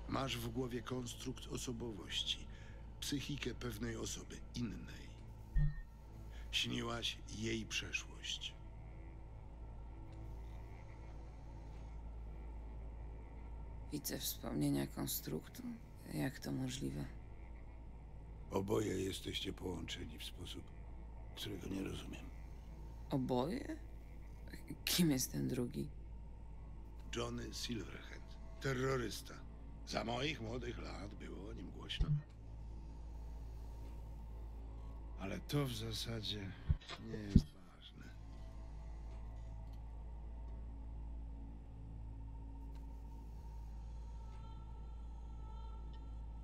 Masz w głowie konstrukt osobowości, psychikę pewnej osoby, innej. Śniłaś jej przeszłość. Widzę wspomnienia konstruktu. Jak to możliwe? Oboje jesteście połączeni w sposób, którego nie rozumiem. Oboje? Kim jest ten drugi? Johnny Silverhand, terrorysta. Za moich młodych lat było o nim głośno. Ale to w zasadzie nie jest ważne.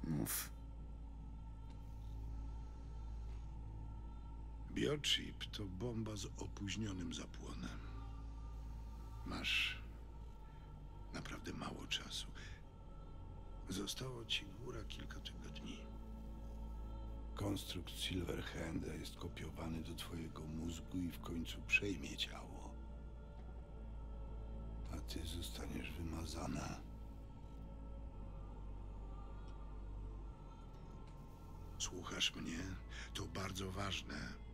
Mów. Biochip to bomba z opóźnionym zapłonem. Masz naprawdę mało czasu. Zostało ci góra kilka tygodni. Konstrukt Silverhanda jest kopiowany do twojego mózgu i w końcu przejmie ciało. A ty zostaniesz wymazana. Słuchasz mnie? To bardzo ważne.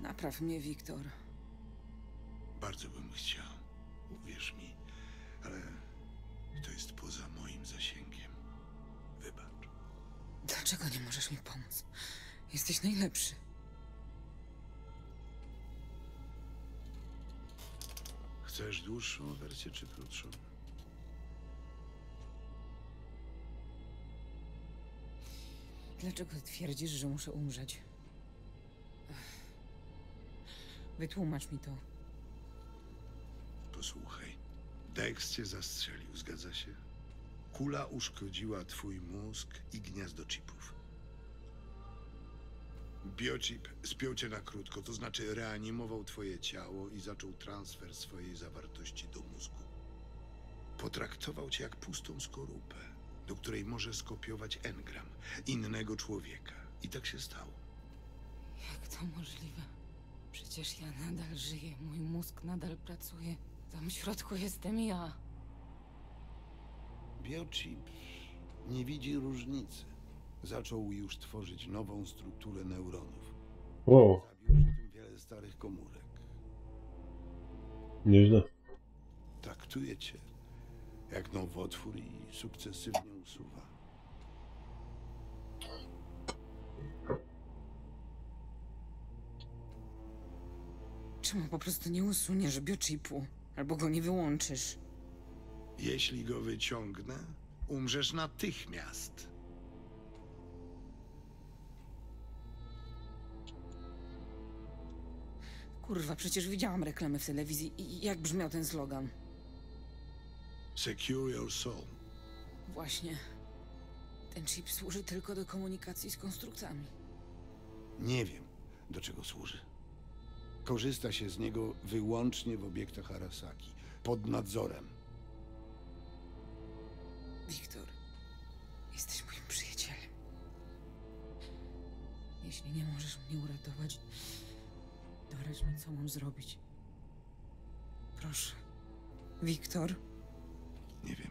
Napraw mnie, Wiktor. Bardzo bym chciał. Uwierz mi, ale to jest poza moim zasięgiem. Wybacz. Dlaczego nie możesz mi pomóc? Jesteś najlepszy. Chcesz dłuższą wersję czy krótszą? Dlaczego twierdzisz, że muszę umrzeć? Wytłumacz mi to. Posłuchaj. Dex cię zastrzelił, zgadza się? Kula uszkodziła twój mózg i gniazdo chipów. Biochip spiął cię na krótko, to znaczy reanimował twoje ciało i zaczął transfer swojej zawartości do mózgu. Potraktował cię jak pustą skorupę, do której może skopiować engram innego człowieka. I tak się stało. Jak to możliwe? Przecież ja nadal żyję, mój mózg nadal pracuje. Tam w środku jestem ja. Biochip nie widzi różnicy. Zaczął już tworzyć nową strukturę neuronów. O, Zabił przy tym wiele starych komórek. nieźle. Traktuje cię jak nowotwór i sukcesywnie usuwa. Czemu po prostu nie usuniesz biochipu? Albo go nie wyłączysz? Jeśli go wyciągnę, umrzesz natychmiast. Kurwa, przecież widziałam reklamę w telewizji i jak brzmiał ten slogan? Secure your soul. Właśnie. Ten chip służy tylko do komunikacji z konstruktami. Nie wiem, do czego służy. Korzysta się z niego wyłącznie w obiektach Arasaki, pod nadzorem. Wiktor, jesteś moim przyjacielem. Jeśli nie możesz mnie uratować, doradź mi, co mam zrobić. Proszę. Wiktor? Nie wiem.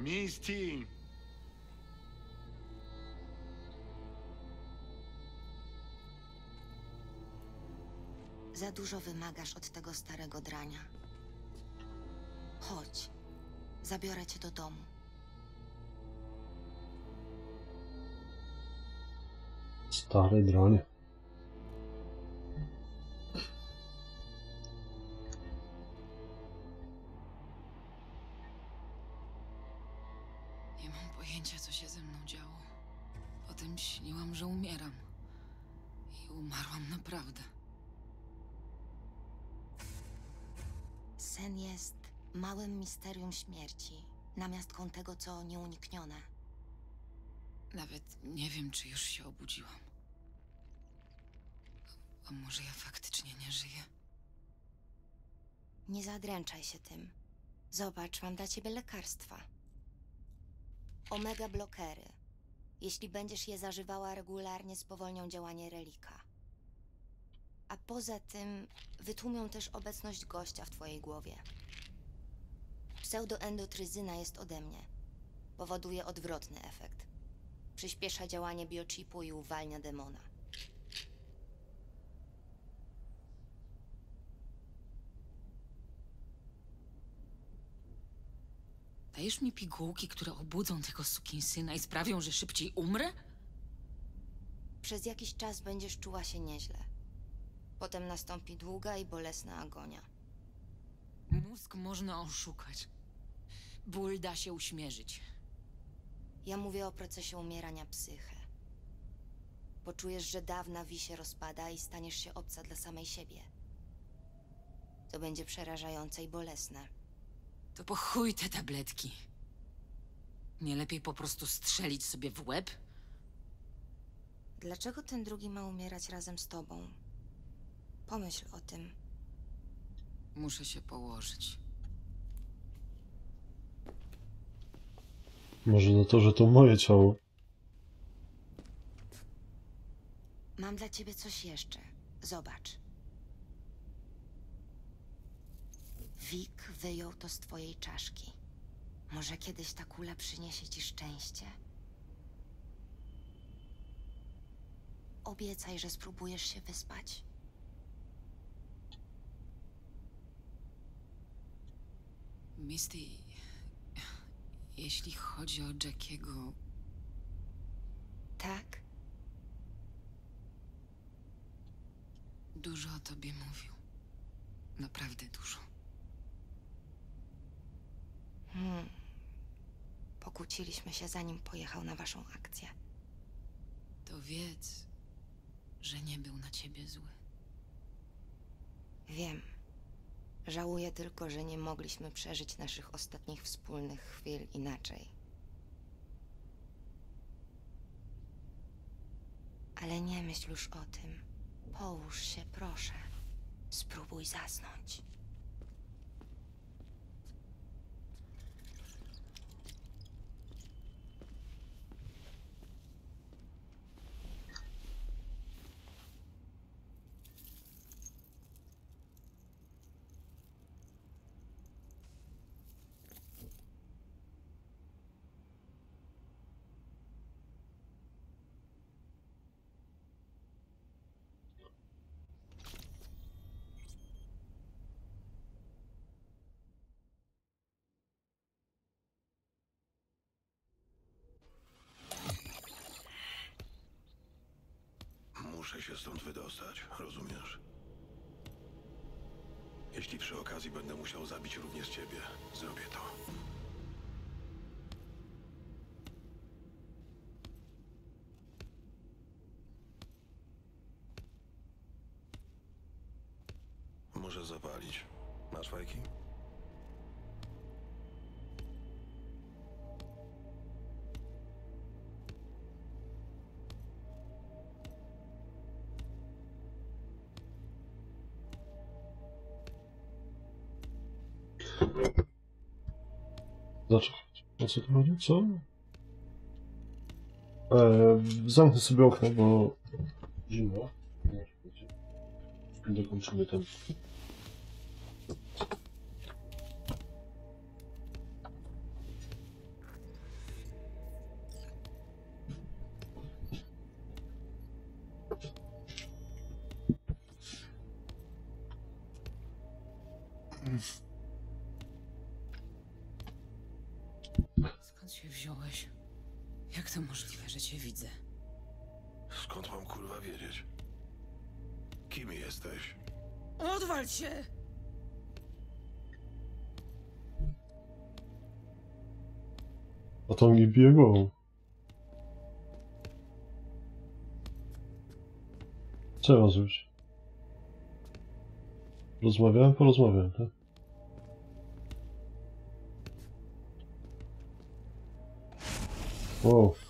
Misty! Za dużo wymagasz od tego starego drania. Chodź. Zabiorę cię do domu. Stary drań. Misterium śmierci, namiastką tego, co nieuniknione. Nawet nie wiem, czy już się obudziłam. A może ja faktycznie nie żyję? Nie zadręczaj się tym. Zobacz, mam dla ciebie lekarstwa. Omega blokery. Jeśli będziesz je zażywała regularnie, spowolnią działanie relika. A poza tym wytłumią też obecność gościa w twojej głowie. Pseudoendotryzyna jest ode mnie. Powoduje odwrotny efekt. Przyspiesza działanie biochipu i uwalnia demona. Dajesz mi pigułki, które obudzą tego sukinsyna i sprawią, że szybciej umrę? Przez jakiś czas będziesz czuła się nieźle. Potem nastąpi długa i bolesna agonia. Mózg można oszukać. Ból da się uśmierzyć. Ja mówię o procesie umierania psychy. Poczujesz, że dawna wi się rozpada i staniesz się obca dla samej siebie. To będzie przerażające i bolesne. To po chuj te tabletki. Nie lepiej po prostu strzelić sobie w łeb? Dlaczego ten drugi ma umierać razem z tobą? Pomyśl o tym. Muszę się położyć. Może za to, że to moje ciało. Mam dla ciebie coś jeszcze. Zobacz. Wik wyjął to z twojej czaszki. Może kiedyś ta kula przyniesie ci szczęście? Obiecaj, że spróbujesz się wyspać. Misty, jeśli chodzi o Jackiego, Tak? dużo o tobie mówił. Naprawdę dużo. Hmm. Pokłóciliśmy się zanim pojechał na waszą akcję. To wiedz, że nie był na ciebie zły. Wiem. Żałuję tylko, że nie mogliśmy przeżyć naszych ostatnich wspólnych chwil inaczej. Ale nie myśl już o tym. Połóż się, proszę. Spróbuj zasnąć. Muszę się stąd wydostać, rozumiesz? Jeśli przy okazji będę musiał zabić również ciebie, zrobię to. O co tu chodzi? Co? E, zamknę sobie okno, bo zimno. Dokończymy ten. Skąd się wziąłeś? Jak to możliwe, że cię widzę? Skąd mam kurwa wiedzieć? Kim jesteś? Odwal się! A to mi bije głową. Co zrobić? Rozmawiałem, porozmawiałem, tak? Wow.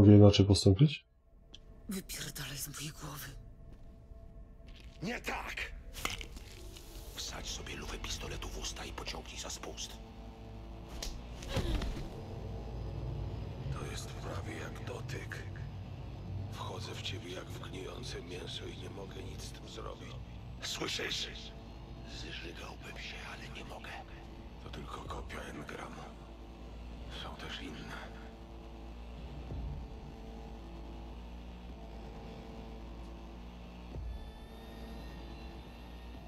Mogę inaczej postąpić? Wypierdalaj z mojej głowy. Nie tak! Wsadź sobie lufę pistoletu w usta i pociągnij za spust. To jest prawie jak dotyk. Wchodzę w ciebie jak w gnijące mięso i nie mogę nic z tym zrobić. Słyszysz? Zżygałbym się, ale nie mogę. To tylko kopia engramu. Są też inne.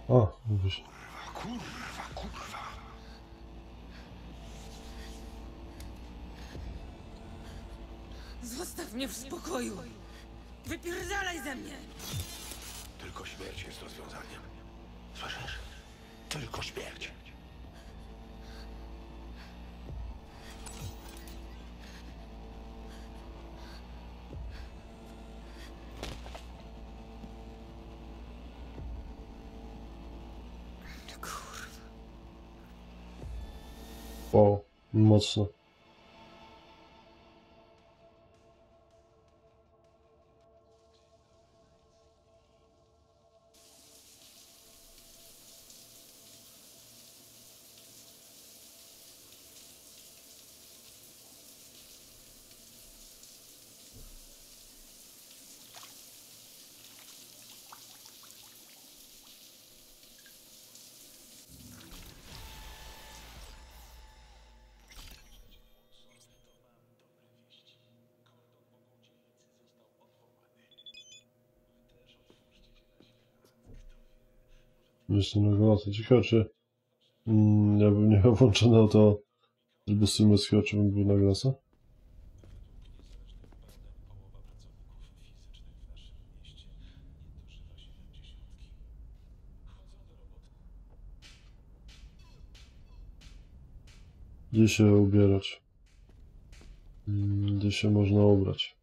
A, mówisz. Kurwa, kurwa. Zostaw mnie w spokoju. Wypierdalaj ze mnie. Tylko śmierć jest rozwiązaniem. Słyszysz? Tylko śmierć. descanso Jeszcze na głosy. Ciekawe, czy mm, ja bym nie miał włączone to, żeby streamer schał, czy bym był na glasa? Gdzie się ubierać? Mm, Gdzie się można ubrać?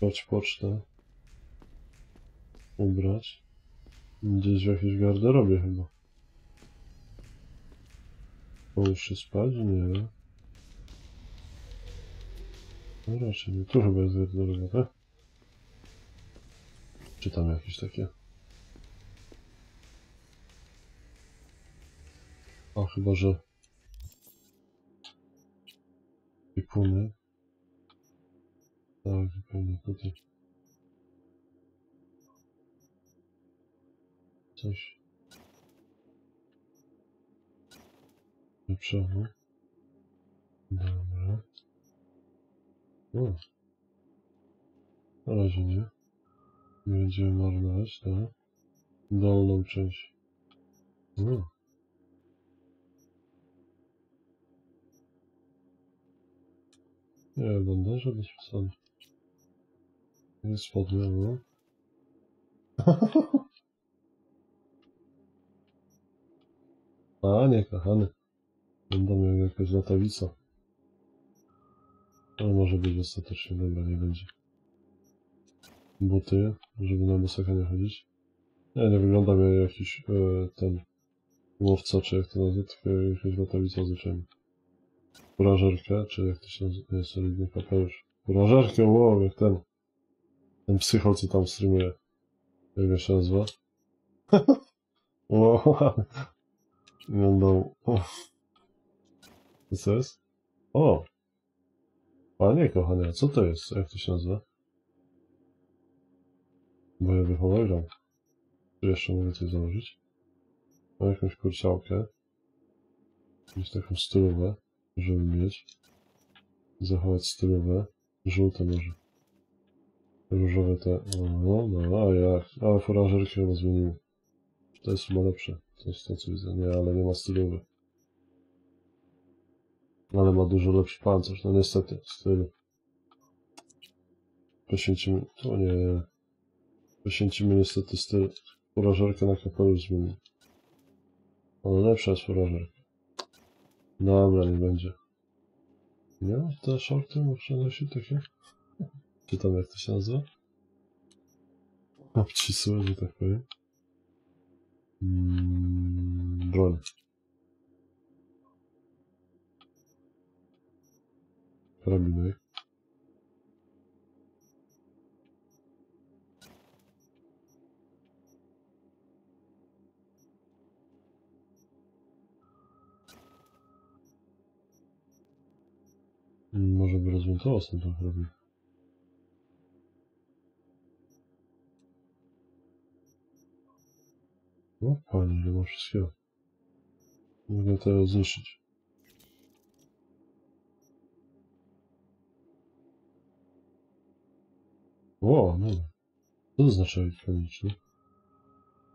Brać pocztę. Ubrać. Gdzieś w jakiejś garderobie chyba. Połóż się spać? Nie. No raczej nie. Tu chyba jest garderoba, tak? Czy tam jakieś takie? A chyba, że... Ipuny. Tak, pewnie tutaj. Coś. Lepszego. Dobra. O. Na razie nie. Nie będziemy marnować, tak? Dolną część. O. Nie, bandaże bez przesady. Nie spodnie, no. A nie, kochany. Będą miał jakaś latawica. Ale może być ostatecznie, dobra, nie będzie. Buty, żeby na bosaka nie chodzić. Nie, nie wygląda mi jak jakiś e, ten łowca, czy jak to nazywa, tylko jakaś latawica zwyczajna. Kurażerkę, czy jak to się nazywa, solidny kapelusz. Kurażerkę, wow, jak ten. Ten psychol, co tam streamuje. Jak się nazywa? wow, Wyglądał... O. Co jest? O! Panie kochane, co to jest? Jak to się nazywa? Bojowy hologram. Jeszcze mogę coś założyć? Mam jakąś kurczałkę. Jakąś taką stylowę, żeby mieć. Zachować stylowę. Żółte może. Różowe te... No, no, a jak? A, forażerki chyba zmieniły. To jest chyba lepsze. To jest to, co widzę. Nie, ale nie ma stylowy. Ale ma dużo lepszy pancerz. No niestety, styl. Poświęcimy... To nie... Poświęcimy niestety styl... Urażerkę na kapelusz zmieni. Ona lepsza jest urażerka. Dobra, nie będzie. Nie? Te shorty muszę nosić takie? Czy tam jak to się nazywa? Obcisłe, że tak powiem. Mm, broń. Karabinek. Mm, Może by rozmontował sobie ten karabin. No panie, ile ma wszystkiego. Mogę to zniszczyć. O, no. Co to znaczy elektroniczny?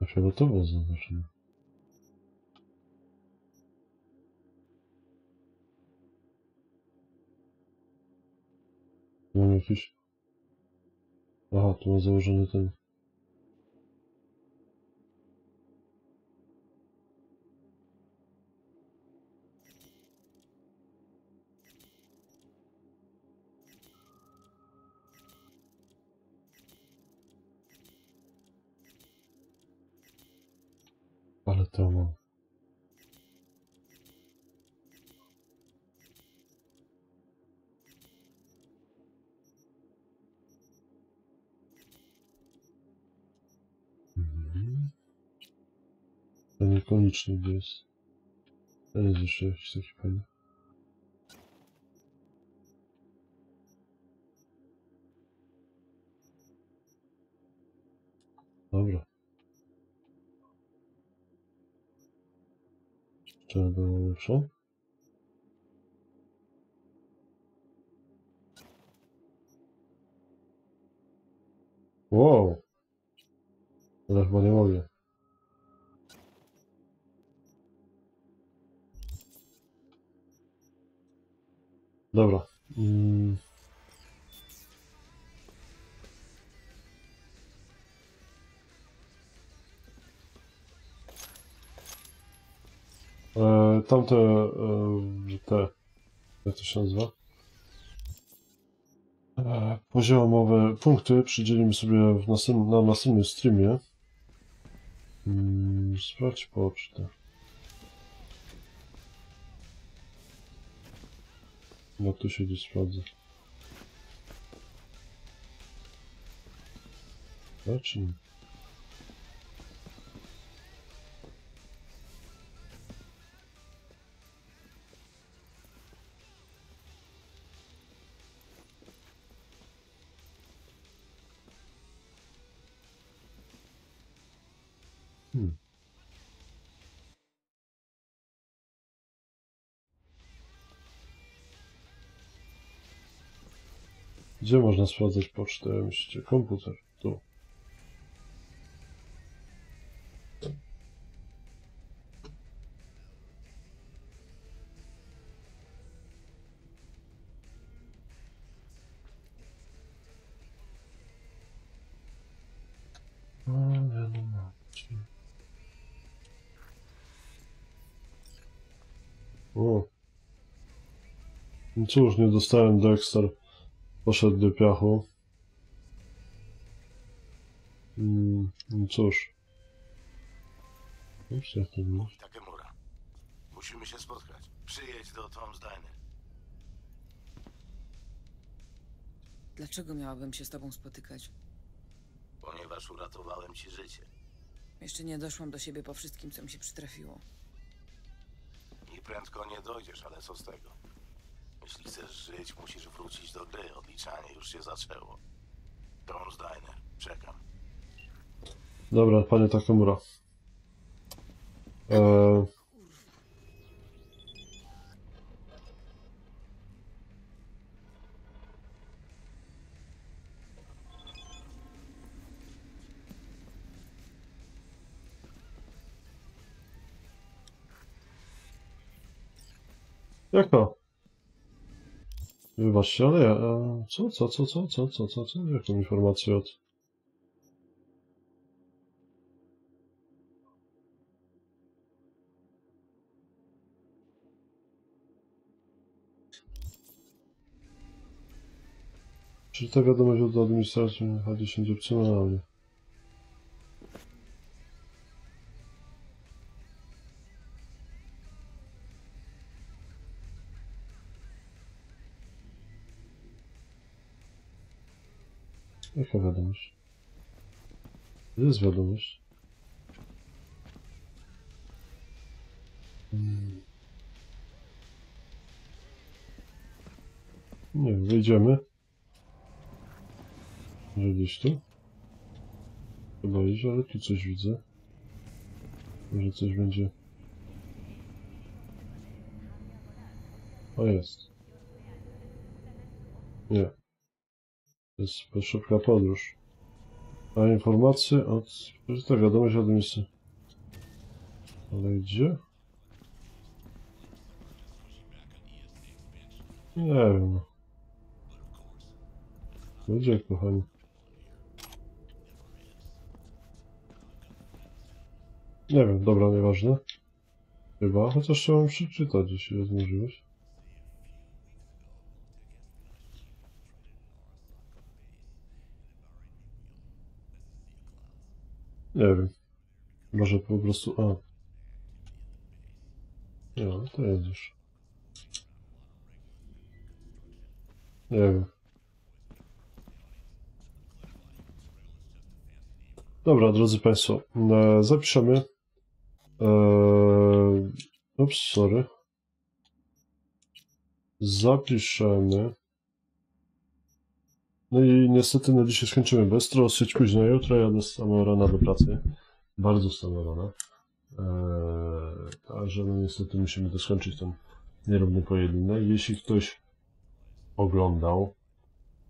A fioletowo zaznaczone. Mam jakiś... Aha, tu ma założony ten... Ale to mam. Mhm. Ten ikoniczny Czy było lepszą? Wow. Ale chyba nie mogę. Dobra. Mm. E, tamte, e, te, jak to się nazywa? E, poziomowe punkty przydzielimy sobie w następnym, na następnym streamie. Mm, sprawdź pocztę. No tu się gdzieś sprawdza. Hmm. Gdzie można sprawdzać pocztę? Myślicie, komputer. Tu. O. No cóż, nie dostałem Dexter. Poszedł do piachu. Mm, no cóż. Wiesz, jak to było? Takemura. Musimy się spotkać. Przyjedź do Tom's Diner. Dlaczego miałabym się z tobą spotykać? Ponieważ uratowałem ci życie. Jeszcze nie doszłam do siebie po wszystkim, co mi się przytrafiło. I prędko nie dojdziesz, ale co z tego? Jeśli chcesz żyć, musisz wrócić do gry. Odliczanie już się zaczęło. Tom's Diner. Czekam. Dobra, panie Takamura. Eee... Jak to? Wybaczcie, ale ja... Co, co, co, co, co, co, co, co? Jaką informację od... Czy ta wiadomość od administracji H10 opcjonalnie? Jaka wiadomość? Gdzie jest wiadomość? Hmm. Nie wiem, wyjdziemy. Może gdzieś tu? Chyba iść, ale tu coś widzę. Może coś będzie... O, jest. Nie. To jest szybka podróż. A informacje od... To wiadomość od misji. Ale gdzie? Nie wiem. Gdzie, kochani? Nie wiem, dobra, nieważne. Chyba, chociaż trzeba przeczytać, jeśli jest możliwość. Nie wiem. Może po prostu... A. No, to jedziesz. Nie wiem. Dobra, drodzy Państwo, e, zapiszemy. E, ups, sorry. Zapiszemy. No i niestety na dzisiaj skończymy bez dosyć późno. Jutro jadę z samego rana do pracy. Bardzo z samego rana. Eee, także no niestety musimy to skończyć ten nierówny pojedynek. Jeśli ktoś oglądał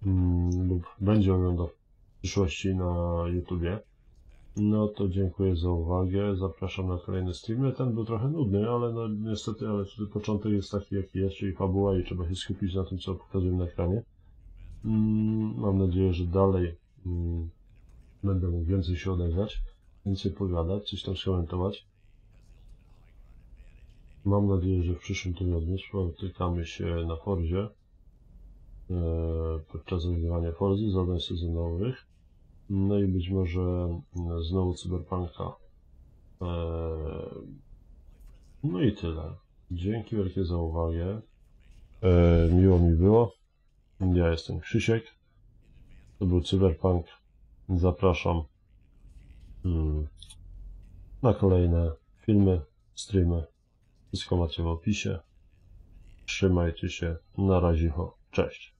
mm, lub będzie oglądał w przyszłości na YouTubie, no to dziękuję za uwagę. Zapraszam na kolejne streamy. Ten był trochę nudny, ale no niestety, ale początek jest taki jaki jest, czyli fabuła i trzeba się skupić na tym, co pokazuję na ekranie. Mm, Mam nadzieję, że dalej mm, będę mógł więcej się odezwać, więcej pogadać, coś tam skomentować. Mam nadzieję, że w przyszłym tygodniu spotykamy się na Forzie e, podczas rozgrywania Forzy, zadań sezonowych. No i być może mm, znowu Cyberpunka. E, No i tyle. Dzięki wielkie za uwagę. E, Miło mi było. Ja jestem Krzysiek. To był Cyberpunk. Zapraszam mm, na kolejne filmy, streamy. Wszystko macie w opisie. Trzymajcie się. Na razie. Cześć.